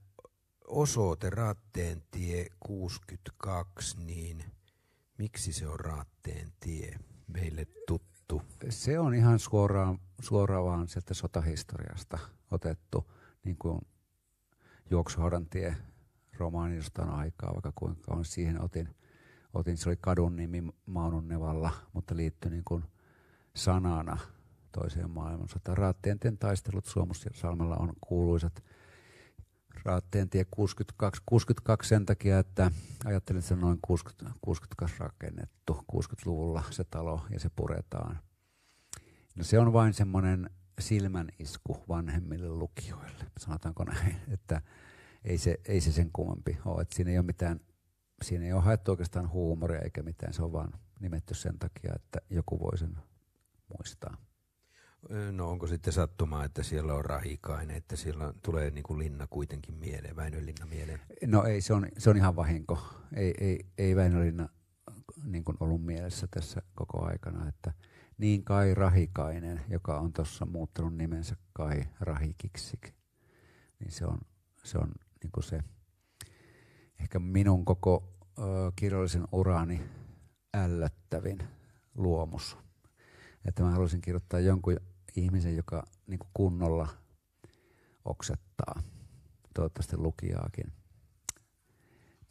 osoite Raatteen-tie 62, niin miksi se on Raatteen-tie meille tuttu? Se on ihan suoraan, suoraan vaan sieltä sotahistoriasta otettu, niin kuin Juoksuhaudan tie romaanista on aikaa, vaikka kuinka on siihen otin – otin, se oli kadun nimi Maunonnevalla, mutta liittyi niin kuin sanana toiseen maailmansotaan. Raatteenten taistelut Suomussalmella on kuuluisat. Raatteen tie 62, 62 sen takia, että ajattelin, että se on noin 60, 62 rakennettu, 60-luvulla se talo ja se puretaan. No se on vain semmoinen silmän isku vanhemmille lukijoille, sanotaanko näin, että ei se, ei se sen kummempi ole, että siinä ei ole mitään siinä ei ole haettu oikeastaan huumoria eikä mitään, se on vaan nimetty sen takia, että joku voi sen muistaa. No onko sitten sattumaa, että siellä on rahikainen, että siellä tulee niin kuin linna kuitenkin mieleen, Väinölinna mieleen? No ei, se on, se on ihan vahinko. Ei, ei, ei Väinölinna niin kuin ollut mielessä tässä koko aikana. Että niin Kai Rahikainen, joka on tuossa muuttanut nimensä Kai Rahikiksi. Niin se on, se on niin kuin se ehkä minun koko ö, kirjallisen urani ällöttävin luomus. Että mä haluaisin kirjoittaa jonkun ihmisen, joka niin kuin kunnolla oksettaa. Toivottavasti lukijaakin.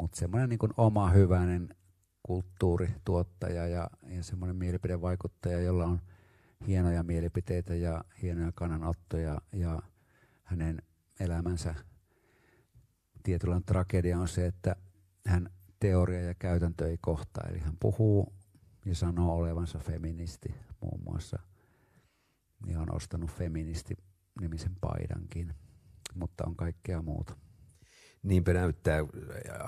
Mutta semmoinen niin oma hyvänen kulttuurituottaja ja, ja semmoinen mielipidevaikuttaja, jolla on hienoja mielipiteitä ja hienoja kannanottoja ja hänen elämänsä tietynlainen tragedia on se, että hän teoria ja käytäntö ei kohtaa. Eli hän puhuu ja sanoo olevansa feministi muun muassa. Ja on ostanut feministi-nimisen paidankin, mutta on kaikkea muuta. Niinpä näyttää.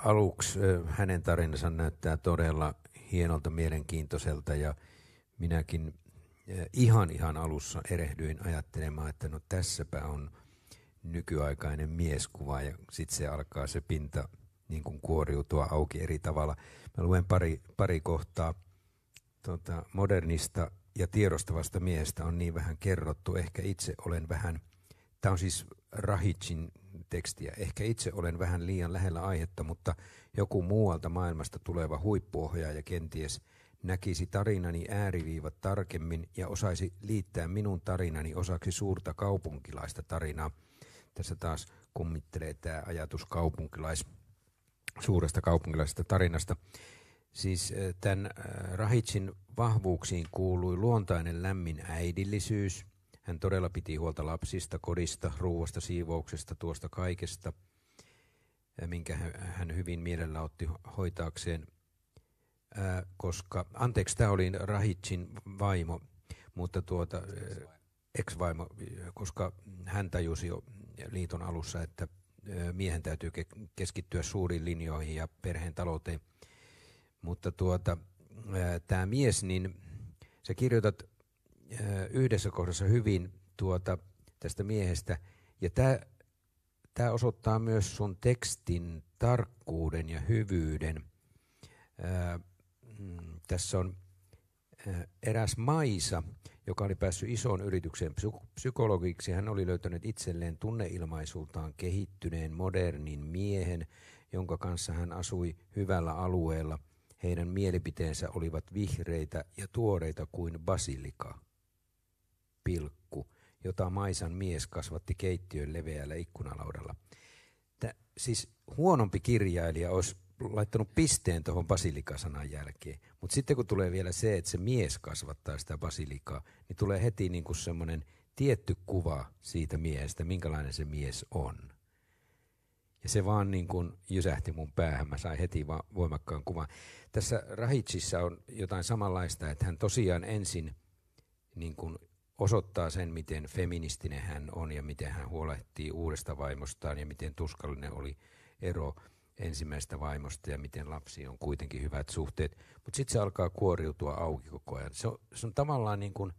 Aluksi hänen tarinansa näyttää todella hienolta, mielenkiintoiselta ja minäkin ihan ihan alussa erehdyin ajattelemaan, että no tässäpä on nykyaikainen mieskuva ja sitten se alkaa se pinta niin kuin kuoriutua auki eri tavalla. Mä luen pari, pari kohtaa tota, modernista ja tiedostavasta miestä on niin vähän kerrottu. Ehkä itse olen vähän, tämä on siis Rahicin tekstiä, ehkä itse olen vähän liian lähellä aihetta, mutta joku muualta maailmasta tuleva huippuohjaaja kenties näkisi tarinani ääriviivat tarkemmin ja osaisi liittää minun tarinani osaksi suurta kaupunkilaista tarinaa. Tässä taas kummittelee tämä ajatus kaupunkilais, suuresta kaupunkilaisesta tarinasta. Siis äh, tämän äh, Rahitsin vahvuuksiin kuului luontainen lämmin äidillisyys. Hän todella piti huolta lapsista, kodista, ruuasta, siivouksesta, tuosta kaikesta, äh, minkä hän hyvin mielellä otti hoitaakseen. Koska, anteeksi, tämä oli Rahitsin vaimo, mutta tuota, ex-vaimo, koska hän tajusi jo liiton alussa, että miehen täytyy keskittyä suuriin linjoihin ja perheen talouteen. Mutta tuota, tämä mies, niin sä kirjoitat yhdessä kohdassa hyvin tuota, tästä miehestä, ja tämä osoittaa myös sun tekstin tarkkuuden ja hyvyyden. Ää, mm, tässä on eräs Maisa, joka oli päässyt isoon yritykseen psykologiksi. Hän oli löytänyt itselleen tunneilmaisultaan kehittyneen modernin miehen, jonka kanssa hän asui hyvällä alueella. Heidän mielipiteensä olivat vihreitä ja tuoreita kuin basilika. Pilkku, jota Maisan mies kasvatti keittiön leveällä ikkunalaudalla. Tä, siis huonompi kirjailija olisi laittanut pisteen tuohon basilikasanan jälkeen. Mutta sitten kun tulee vielä se, että se mies kasvattaa sitä basilikaa, niin tulee heti niin kuin semmoinen tietty kuva siitä miehestä, minkälainen se mies on. Ja se vaan niin kuin jysähti mun päähän, mä sain heti vaan voimakkaan kuvan. Tässä Rahitsissa on jotain samanlaista, että hän tosiaan ensin niin kuin osoittaa sen, miten feministinen hän on ja miten hän huolehtii uudesta vaimostaan ja miten tuskallinen oli ero ensimmäistä vaimosta ja miten lapsi on kuitenkin hyvät suhteet. Mutta sitten se alkaa kuoriutua auki koko ajan. Se on, se on tavallaan niin kuin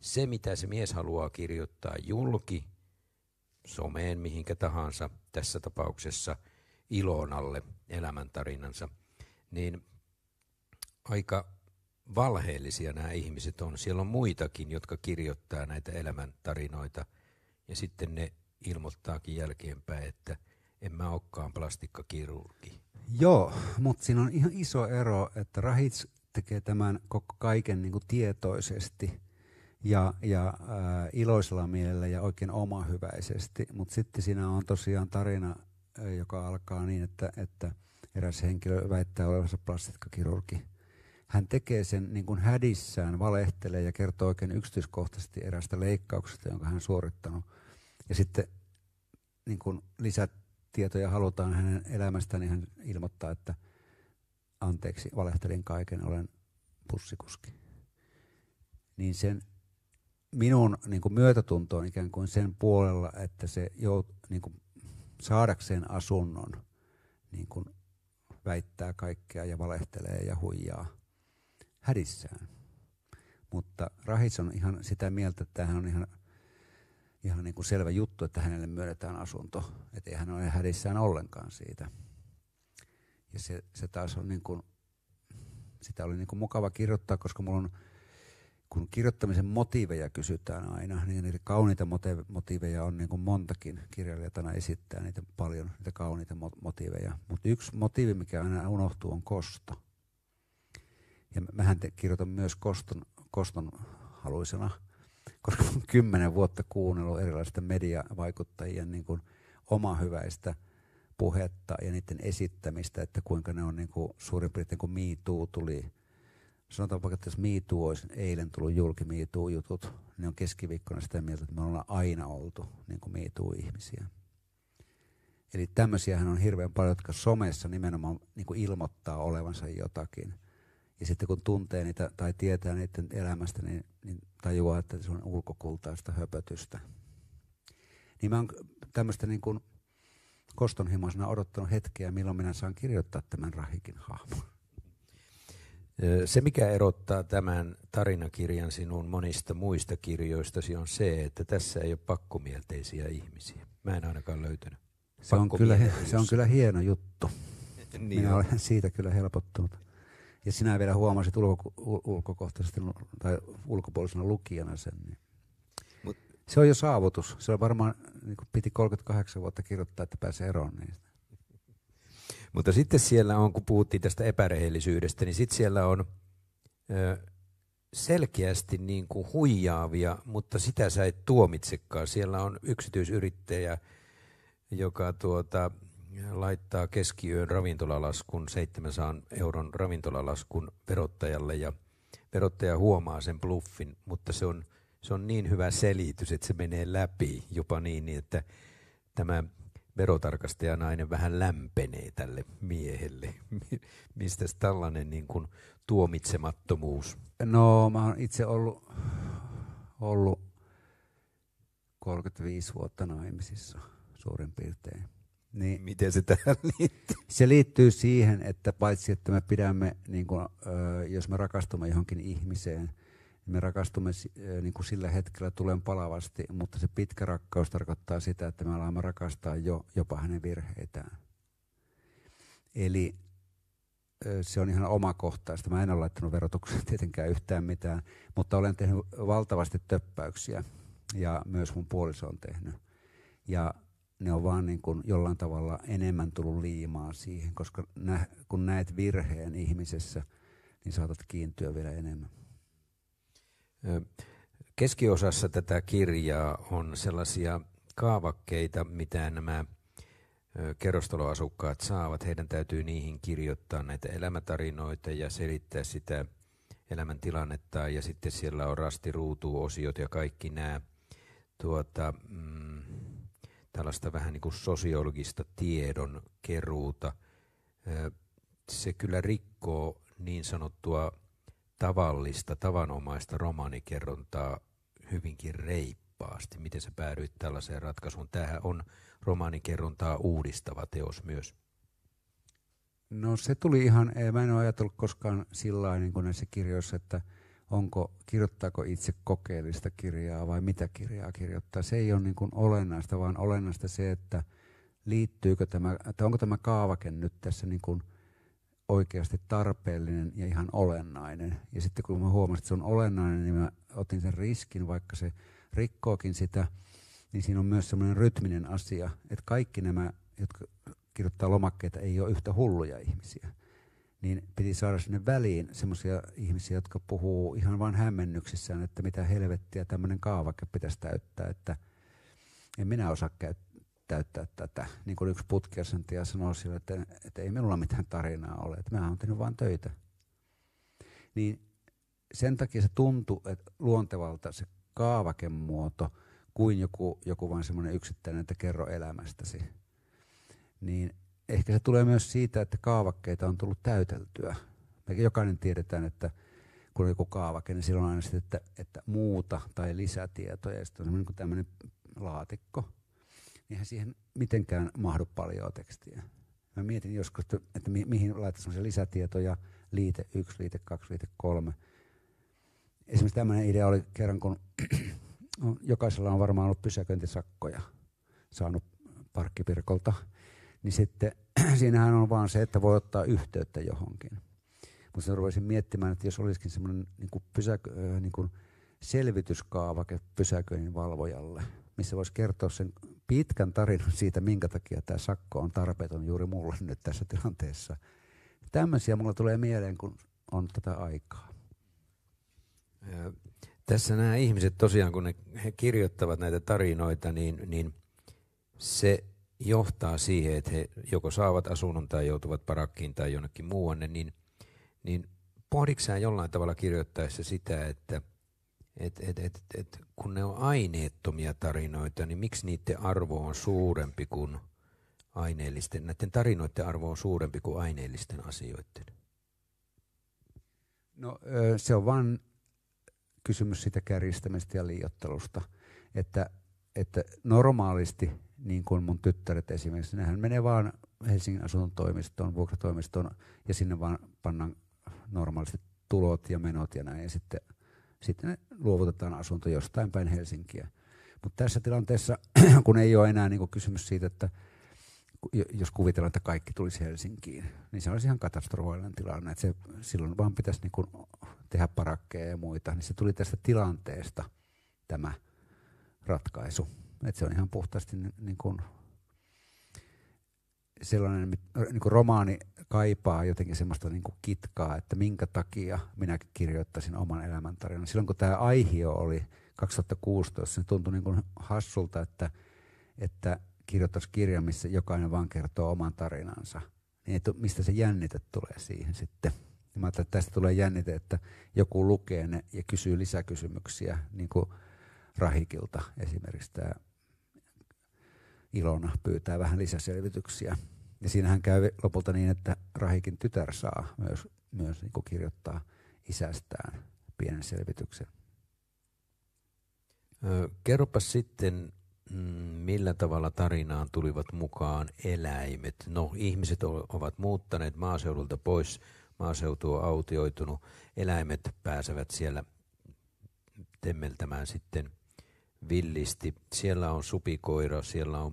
se, mitä se mies haluaa kirjoittaa julki, someen, mihinkä tahansa, tässä tapauksessa Ilonalle elämäntarinansa, niin aika valheellisia nämä ihmiset on. Siellä on muitakin, jotka kirjoittaa näitä elämäntarinoita ja sitten ne ilmoittaakin jälkeenpäin, että – en mä olekaan plastikkakirurgi. Joo, mutta siinä on ihan iso ero, että Rahits tekee tämän koko kaiken niin kuin tietoisesti ja, ja ää, iloisella mielellä ja oikein omahyväisesti. Mutta sitten siinä on tosiaan tarina, joka alkaa niin, että, että eräs henkilö väittää olevansa plastikkakirurgi. Hän tekee sen niin kuin hädissään, valehtelee ja kertoo oikein yksityiskohtaisesti erästä leikkauksesta, jonka hän on suorittanut. Ja sitten niin kuin lisät tietoja halutaan hänen elämästään, niin hän ilmoittaa, että anteeksi, valehtelin kaiken, olen pussikuski. Niin sen minun niin kuin myötätunto on ikään kuin sen puolella, että se jout, niin kuin saadakseen asunnon niin kuin väittää kaikkea ja valehtelee ja huijaa hädissään. Mutta Rahis on ihan sitä mieltä, että hän on ihan ihan niin kuin selvä juttu, että hänelle myönnetään asunto. Että ei hän ole hädissään ollenkaan siitä. Ja se, se taas on niin kuin, sitä oli niin kuin mukava kirjoittaa, koska mulla on kun kirjoittamisen motiiveja kysytään aina, niin niitä kauniita motiiveja on niin kuin montakin. Kirjailijat aina esittää niitä paljon, niitä kauniita motiiveja. Mutta yksi motiivi, mikä aina unohtuu, on kosto. Ja mähän te, kirjoitan myös koston, koston haluisena, koska olen kymmenen vuotta kuunnellut erilaisten mediavaikuttajien niin kuin omahyväistä puhetta ja niiden esittämistä, että kuinka ne on niin kuin, suurin piirtein kuin Me Too tuli sanotaan vaikka, että jos MeToo olisi eilen tullut julki MeToo-jutut, niin on keskiviikkona sitä mieltä, että me ollaan aina oltu niin kuin MeToo-ihmisiä. Eli tämmöisiähän on hirveän paljon, jotka somessa nimenomaan niin kuin ilmoittaa olevansa jotakin. Ja sitten kun tuntee niitä tai tietää niiden elämästä, niin, niin tajuaa, että se on ulkokultaista höpötystä. Niin mä oon tämmöistä niin kuin kostonhimoisena odottanut hetkeä, milloin minä saan kirjoittaa tämän Rahikin hahmon. Se, mikä erottaa tämän tarinakirjan sinun monista muista kirjoistasi, on se, että tässä ei ole pakkomielteisiä ihmisiä. Mä en ainakaan löytänyt. Se on, kyllä, se on kyllä hieno juttu. niin Minä olen siitä kyllä helpottunut. Ja sinä vielä huomasit ulko, ulkokohtaisesti tai ulkopuolisena lukijana sen. Niin. Mut, se on jo saavutus. Se on varmaan, niin piti 38 vuotta kirjoittaa, että pääsee eroon niistä. Mutta sitten siellä on, kun puhuttiin tästä epärehellisyydestä, niin sitten siellä on ö, selkeästi niin kuin huijaavia, mutta sitä sä et tuomitsekaan. Siellä on yksityisyrittäjä, joka tuota, laittaa keskiyön ravintolalaskun, 700 euron ravintolalaskun verottajalle ja verottaja huomaa sen bluffin, mutta se on, se on niin hyvä selitys, että se menee läpi jopa niin, että tämä verotarkastajanainen vähän lämpenee tälle miehelle. Mistä tällainen niin kuin tuomitsemattomuus? No mä oon itse ollut, ollut 35 vuotta naimisissa suurin piirtein. Niin, Miten se tähän liittyy? Se liittyy siihen, että paitsi että me pidämme, niin kuin, jos me rakastumme johonkin ihmiseen, me rakastumme niin kuin sillä hetkellä tulen palavasti, mutta se pitkä rakkaus tarkoittaa sitä, että me alamme rakastaa jo, jopa hänen virheitään. Eli se on ihan omakohtaista. Mä en ole laittanut verotukseen tietenkään yhtään mitään, mutta olen tehnyt valtavasti töppäyksiä ja myös mun puoliso on tehnyt. Ja ne on vaan niin kuin jollain tavalla enemmän tullut liimaa siihen, koska kun näet virheen ihmisessä, niin saatat kiintyä vielä enemmän. Keskiosassa tätä kirjaa on sellaisia kaavakkeita, mitä nämä kerrostaloasukkaat saavat. Heidän täytyy niihin kirjoittaa näitä elämätarinoita ja selittää sitä elämäntilannetta. Ja sitten siellä on rastiruutuosiot ja kaikki nämä tuota, mm, tällaista vähän niin kuin sosiologista tiedon keruuta. Se kyllä rikkoo niin sanottua tavallista, tavanomaista romaanikerrontaa hyvinkin reippaasti. Miten sä päädyit tällaiseen ratkaisuun? Tämähän on romaanikerrontaa uudistava teos myös. No se tuli ihan, mä en ole ajatellut koskaan sillä niin kuin näissä kirjoissa, että onko, kirjoittaako itse kokeellista kirjaa vai mitä kirjaa kirjoittaa. Se ei ole niin kuin olennaista, vaan olennaista se, että liittyykö tämä, että onko tämä kaavake nyt tässä niin kuin – oikeasti tarpeellinen ja ihan olennainen. Ja sitten kun mä huomasin, että se on olennainen, niin mä otin sen riskin, vaikka se rikkookin sitä, niin siinä on myös semmoinen rytminen asia, että kaikki nämä, jotka kirjoittaa lomakkeita, ei ole yhtä hulluja ihmisiä. Niin piti saada sinne väliin semmoisia ihmisiä, jotka puhuu ihan vain hämmennyksissään, että mitä helvettiä tämmöinen kaavake pitäisi täyttää, että en minä osaa käyttää täyttää tätä. Niin kuin yksi putkiasentia sanoi sille, että, että ei minulla mitään tarinaa ole, että mä oon tehnyt vain töitä. Niin sen takia se tuntui että luontevalta se kaavakemuoto kuin joku, joku vain semmoinen yksittäinen, että kerro elämästäsi. Niin ehkä se tulee myös siitä, että kaavakkeita on tullut täyteltyä. Me jokainen tiedetään, että kun on joku kaavake, niin silloin on aina sitten, että, että muuta tai lisätietoja. Ja sitten on semmoinen tämmöinen laatikko – eihän siihen mitenkään mahdu paljon tekstiä. Mä mietin joskus, että mi- mihin laittaa se lisätietoja, liite 1, liite 2, liite 3. Esimerkiksi tämmöinen idea oli kerran, kun jokaisella on varmaan ollut pysäköintisakkoja saanut parkkipirkolta, niin sitten siinähän on vaan se, että voi ottaa yhteyttä johonkin. Mutta ruvasin miettimään, että jos olisikin semmoinen niin niin kuin selvityskaavake pysäköinnin valvojalle, missä voisi kertoa sen pitkän tarinan siitä, minkä takia tämä sakko on tarpeeton juuri mulle nyt tässä tilanteessa. Tämmöisiä mulla tulee mieleen, kun on tätä aikaa. Ja tässä nämä ihmiset tosiaan, kun ne, he kirjoittavat näitä tarinoita, niin, niin se johtaa siihen, että he joko saavat asunnon tai joutuvat parakkiin tai jonnekin muuanne, niin, niin pohditko jollain tavalla kirjoittaessa sitä, että et, et, et, et, kun ne on aineettomia tarinoita, niin miksi niiden arvo on suurempi kuin aineellisten, näiden tarinoiden arvo on suurempi kuin aineellisten asioiden? No se on vain kysymys sitä kärjistämistä ja liiottelusta, että, että normaalisti, niin kuin mun tyttäret esimerkiksi, nehän menee vaan Helsingin asuntotoimistoon, vuokratoimistoon ja sinne vaan pannaan normaalisti tulot ja menot ja näin ja sitten, sitten luovutetaan asunto jostain päin Helsinkiä. Mutta tässä tilanteessa, kun ei ole enää niin kysymys siitä, että jos kuvitellaan, että kaikki tulisi Helsinkiin, niin se olisi ihan katastrofaalinen tilanne. Se, silloin vaan pitäisi niin tehdä parakkeja ja muita. Niin se tuli tästä tilanteesta tämä ratkaisu. Että se on ihan puhtaasti niin sellainen niin kuin romaani kaipaa jotenkin semmoista niin kuin kitkaa, että minkä takia minä kirjoittaisin oman elämäntarinan. Silloin kun tämä aihio oli 2016, se tuntui niin kuin hassulta, että, että kirjoittaisi kirjan, missä jokainen vaan kertoo oman tarinansa. Niin että mistä se jännite tulee siihen sitten. Ja mä että tästä tulee jännite, että joku lukee ne ja kysyy lisäkysymyksiä, niin kuin Rahikilta esimerkiksi tämä Ilona pyytää vähän lisäselvityksiä. Ja siinähän käy lopulta niin, että Rahikin tytär saa myös, myös niin kirjoittaa isästään pienen selvityksen. Kerropas sitten Mm, millä tavalla tarinaan tulivat mukaan eläimet? No, ihmiset ovat muuttaneet maaseudulta pois, maaseutu on autioitunut, eläimet pääsevät siellä temmeltämään sitten villisti. Siellä on supikoira, siellä on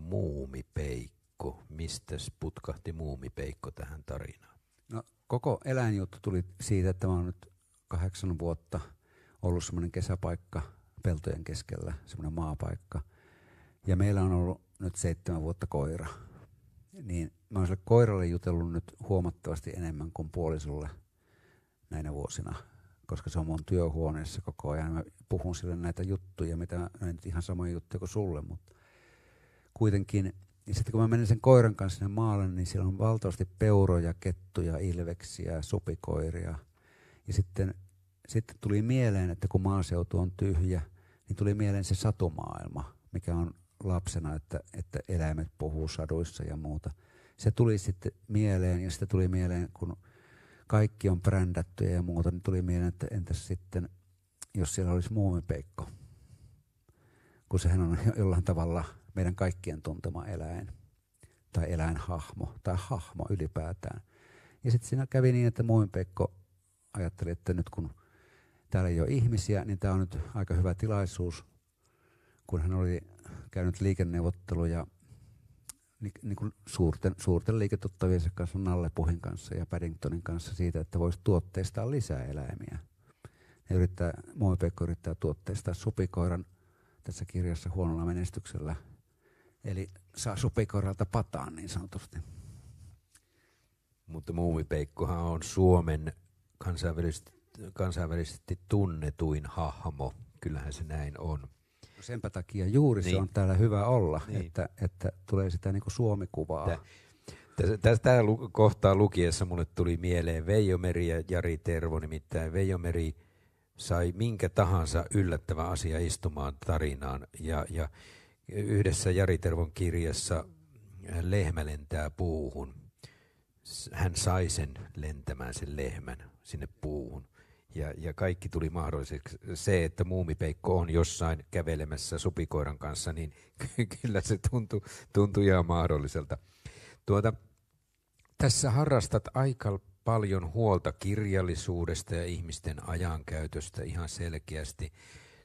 muumipeikko. Mistä putkahti muumipeikko tähän tarinaan? No, koko eläinjuttu tuli siitä, että mä oon nyt kahdeksan vuotta ollut semmoinen kesäpaikka peltojen keskellä, semmoinen maapaikka – ja meillä on ollut nyt seitsemän vuotta koira. Niin mä oon sille koiralle jutellut nyt huomattavasti enemmän kuin puolisolle näinä vuosina, koska se on mun työhuoneessa koko ajan. Mä puhun sille näitä juttuja, mitä no nyt ihan samoja juttuja kuin sulle, mutta kuitenkin. Ja sitten kun mä menen sen koiran kanssa sinne maalle, niin siellä on valtavasti peuroja, kettuja, ilveksiä, supikoiria. Ja sitten, sitten tuli mieleen, että kun maaseutu on tyhjä, niin tuli mieleen se satumaailma, mikä on lapsena, että, että eläimet puhuu saduissa ja muuta. Se tuli sitten mieleen ja sitten tuli mieleen, kun kaikki on brändättyjä ja muuta, niin tuli mieleen, että entäs sitten, jos siellä olisi muumipeikko, kun sehän on jollain tavalla meidän kaikkien tuntema eläin tai eläinhahmo tai hahmo ylipäätään. Ja sitten siinä kävi niin, että muumipeikko ajatteli, että nyt kun täällä ei ole ihmisiä, niin tämä on nyt aika hyvä tilaisuus, kun hän oli käynyt liikenneuvotteluja niin, niin kuin suurten, suurten liiketuttaviensa kanssa, Nalle Puhin kanssa ja Paddingtonin kanssa siitä, että voisi tuotteistaa lisää eläimiä. Ne yrittää, Pekko yrittää tuotteistaa supikoiran tässä kirjassa huonolla menestyksellä. Eli saa supikoiralta pataan niin sanotusti. Mutta Muumipeikkohan on Suomen kansainvälisesti, kansainvälisesti tunnetuin hahmo. Kyllähän se näin on. No senpä takia juuri niin. se on täällä hyvä olla, niin. että, että tulee sitä niin Suomi-kuvaa. Tässä tämä kohtaa lukiessa mulle tuli mieleen Veijo Meri ja Jari Tervo, nimittäin Veijo Meri sai minkä tahansa yllättävä asia istumaan tarinaan. Ja, ja yhdessä Jari Tervon kirjassa lehmä lentää puuhun. Hän sai sen lentämään sen lehmän sinne puuhun ja, ja kaikki tuli mahdolliseksi. Se, että muumipeikko on jossain kävelemässä supikoiran kanssa, niin kyllä se tuntui, tuntui ihan mahdolliselta. Tuota, tässä harrastat aika paljon huolta kirjallisuudesta ja ihmisten ajankäytöstä ihan selkeästi.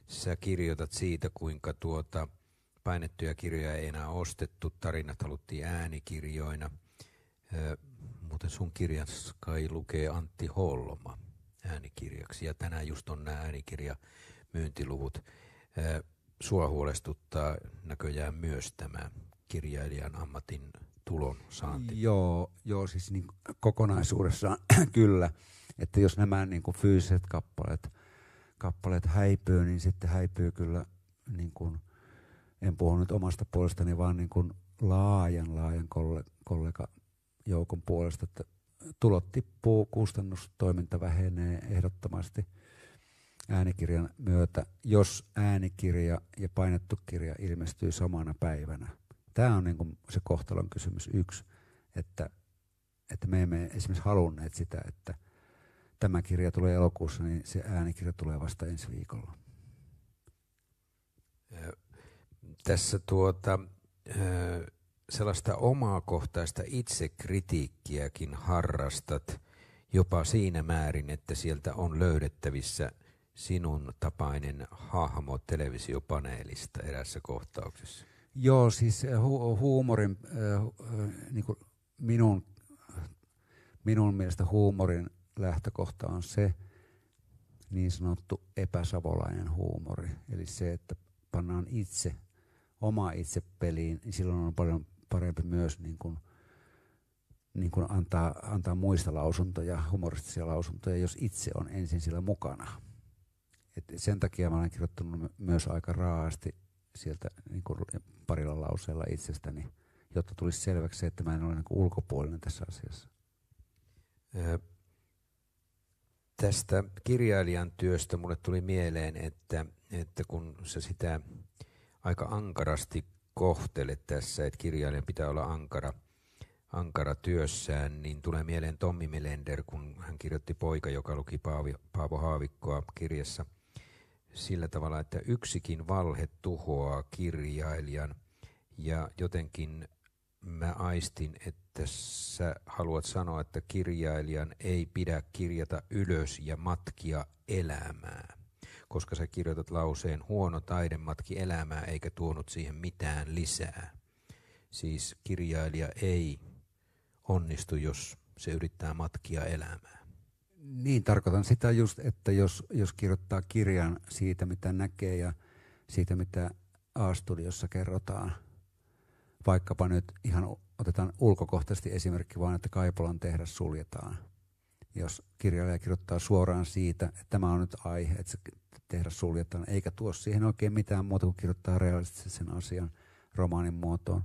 Sä kirjoitat siitä, kuinka tuota, painettuja kirjoja ei enää ostettu, tarinat haluttiin äänikirjoina. muuten sun kirjassa kai lukee Antti Holma äänikirjaksi ja tänään just on nämä äänikirja myyntiluvut. Sua huolestuttaa näköjään myös tämä kirjailijan ammatin tulon saanti. Joo, joo siis niin kokonaisuudessaan kyllä, että jos nämä niin kuin fyysiset kappaleet, kappaleet häipyy, niin sitten häipyy kyllä, niin kuin, en puhu nyt omasta puolestani, vaan niin kuin laajan, laajan kollega joukon puolesta, että tulot tippuu, kustannustoiminta vähenee ehdottomasti äänikirjan myötä, jos äänikirja ja painettu kirja ilmestyy samana päivänä. Tämä on niin kuin se kohtalon kysymys yksi, että, että me emme esimerkiksi halunneet sitä, että tämä kirja tulee elokuussa, niin se äänikirja tulee vasta ensi viikolla. Tässä tuota, sellaista omakohtaista itsekritiikkiäkin harrastat jopa siinä määrin, että sieltä on löydettävissä sinun tapainen hahmo televisiopaneelista erässä kohtauksessa. Joo, siis hu- huumorin, äh, niin kuin minun, minun mielestä huumorin lähtökohta on se niin sanottu epäsavolainen huumori. Eli se, että pannaan itse, oma itse peliin, niin silloin on paljon parempi myös niin kuin, niin kuin antaa, antaa muista lausuntoja, humoristisia lausuntoja, jos itse on ensin sillä mukana. Et sen takia mä olen kirjoittanut myös aika raasti sieltä niin kuin parilla lauseella itsestäni, jotta tulisi selväksi se, että mä en ole niin kuin ulkopuolinen tässä asiassa. Ää, tästä kirjailijan työstä mulle tuli mieleen, että, että kun sä sitä aika ankarasti kohtelet tässä, että kirjailijan pitää olla ankara, ankara työssään, niin tulee mieleen Tommi Melender, kun hän kirjoitti Poika, joka luki Paavi, Paavo Haavikkoa kirjassa. Sillä tavalla, että yksikin valhe tuhoaa kirjailijan. Ja jotenkin mä aistin, että sä haluat sanoa, että kirjailijan ei pidä kirjata ylös ja matkia elämää koska sä kirjoitat lauseen huono taide matki elämää eikä tuonut siihen mitään lisää. Siis kirjailija ei onnistu, jos se yrittää matkia elämää. Niin, tarkoitan sitä just, että jos, jos kirjoittaa kirjan siitä, mitä näkee ja siitä, mitä A-studiossa kerrotaan, vaikkapa nyt ihan otetaan ulkokohtaisesti esimerkki vaan, että Kaipolan tehdas suljetaan. Jos kirjailija kirjoittaa suoraan siitä, että tämä on nyt aihe, että se tehdas suljetaan, eikä tuo siihen oikein mitään muuta kuin kirjoittaa realistisen asian romaanin muotoon,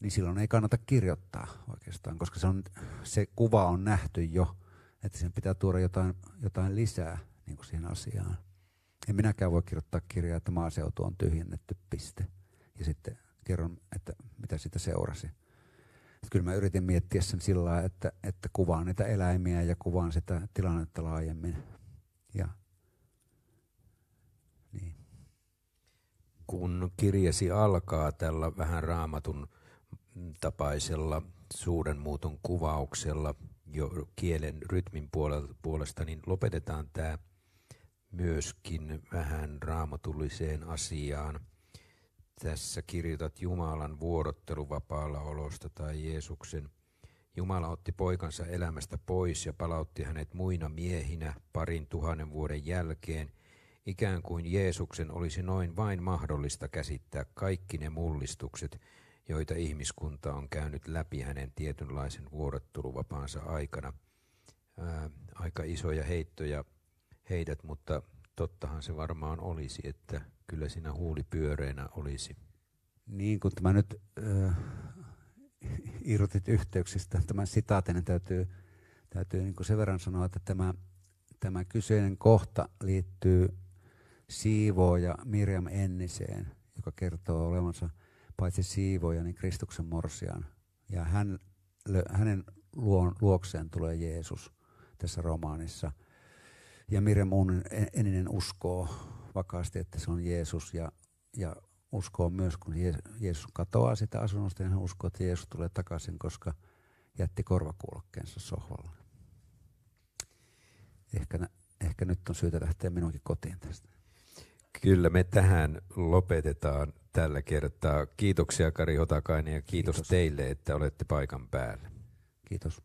niin silloin ei kannata kirjoittaa oikeastaan, koska se, on, se kuva on nähty jo, että sen pitää tuoda jotain, jotain lisää niin kuin siihen asiaan. En minäkään voi kirjoittaa kirjaa, että maaseutu on tyhjennetty piste. Ja sitten kerron, että mitä siitä seurasi. Että kyllä mä yritin miettiä sen sillä lailla, että, että kuvaan niitä eläimiä ja kuvaan sitä tilannetta laajemmin. Ja kun kirjasi alkaa tällä vähän raamatun tapaisella suurenmuuton kuvauksella jo kielen rytmin puolesta, niin lopetetaan tämä myöskin vähän raamatulliseen asiaan. Tässä kirjoitat Jumalan vuorotteluvapaalla olosta tai Jeesuksen. Jumala otti poikansa elämästä pois ja palautti hänet muina miehinä parin tuhannen vuoden jälkeen – ikään kuin Jeesuksen olisi noin vain mahdollista käsittää kaikki ne mullistukset, joita ihmiskunta on käynyt läpi hänen tietynlaisen vuorotteluvapaansa aikana. Ää, aika isoja heittoja heidät, mutta tottahan se varmaan olisi, että kyllä siinä huuli pyöreänä olisi. Niin kuin tämä nyt äh, irrotit yhteyksistä, tämän sitaatin niin täytyy, täytyy niin sen verran sanoa, että tämä, tämä kyseinen kohta liittyy siivooja Mirjam Enniseen, joka kertoo olevansa paitsi siivooja, niin Kristuksen morsian. Ja hän, hänen luokseen tulee Jeesus tässä romaanissa. Ja Mirjam Enninen uskoo vakaasti, että se on Jeesus ja, ja uskoo myös, kun Jeesus katoaa sitä asunnosta, niin hän uskoo, että Jeesus tulee takaisin, koska jätti korvakuulokkeensa sohvalle. Ehkä, ehkä nyt on syytä lähteä minunkin kotiin tästä. Kyllä me tähän lopetetaan tällä kertaa. Kiitoksia Kari Hotakainen ja kiitos, kiitos. teille, että olette paikan päällä. Kiitos.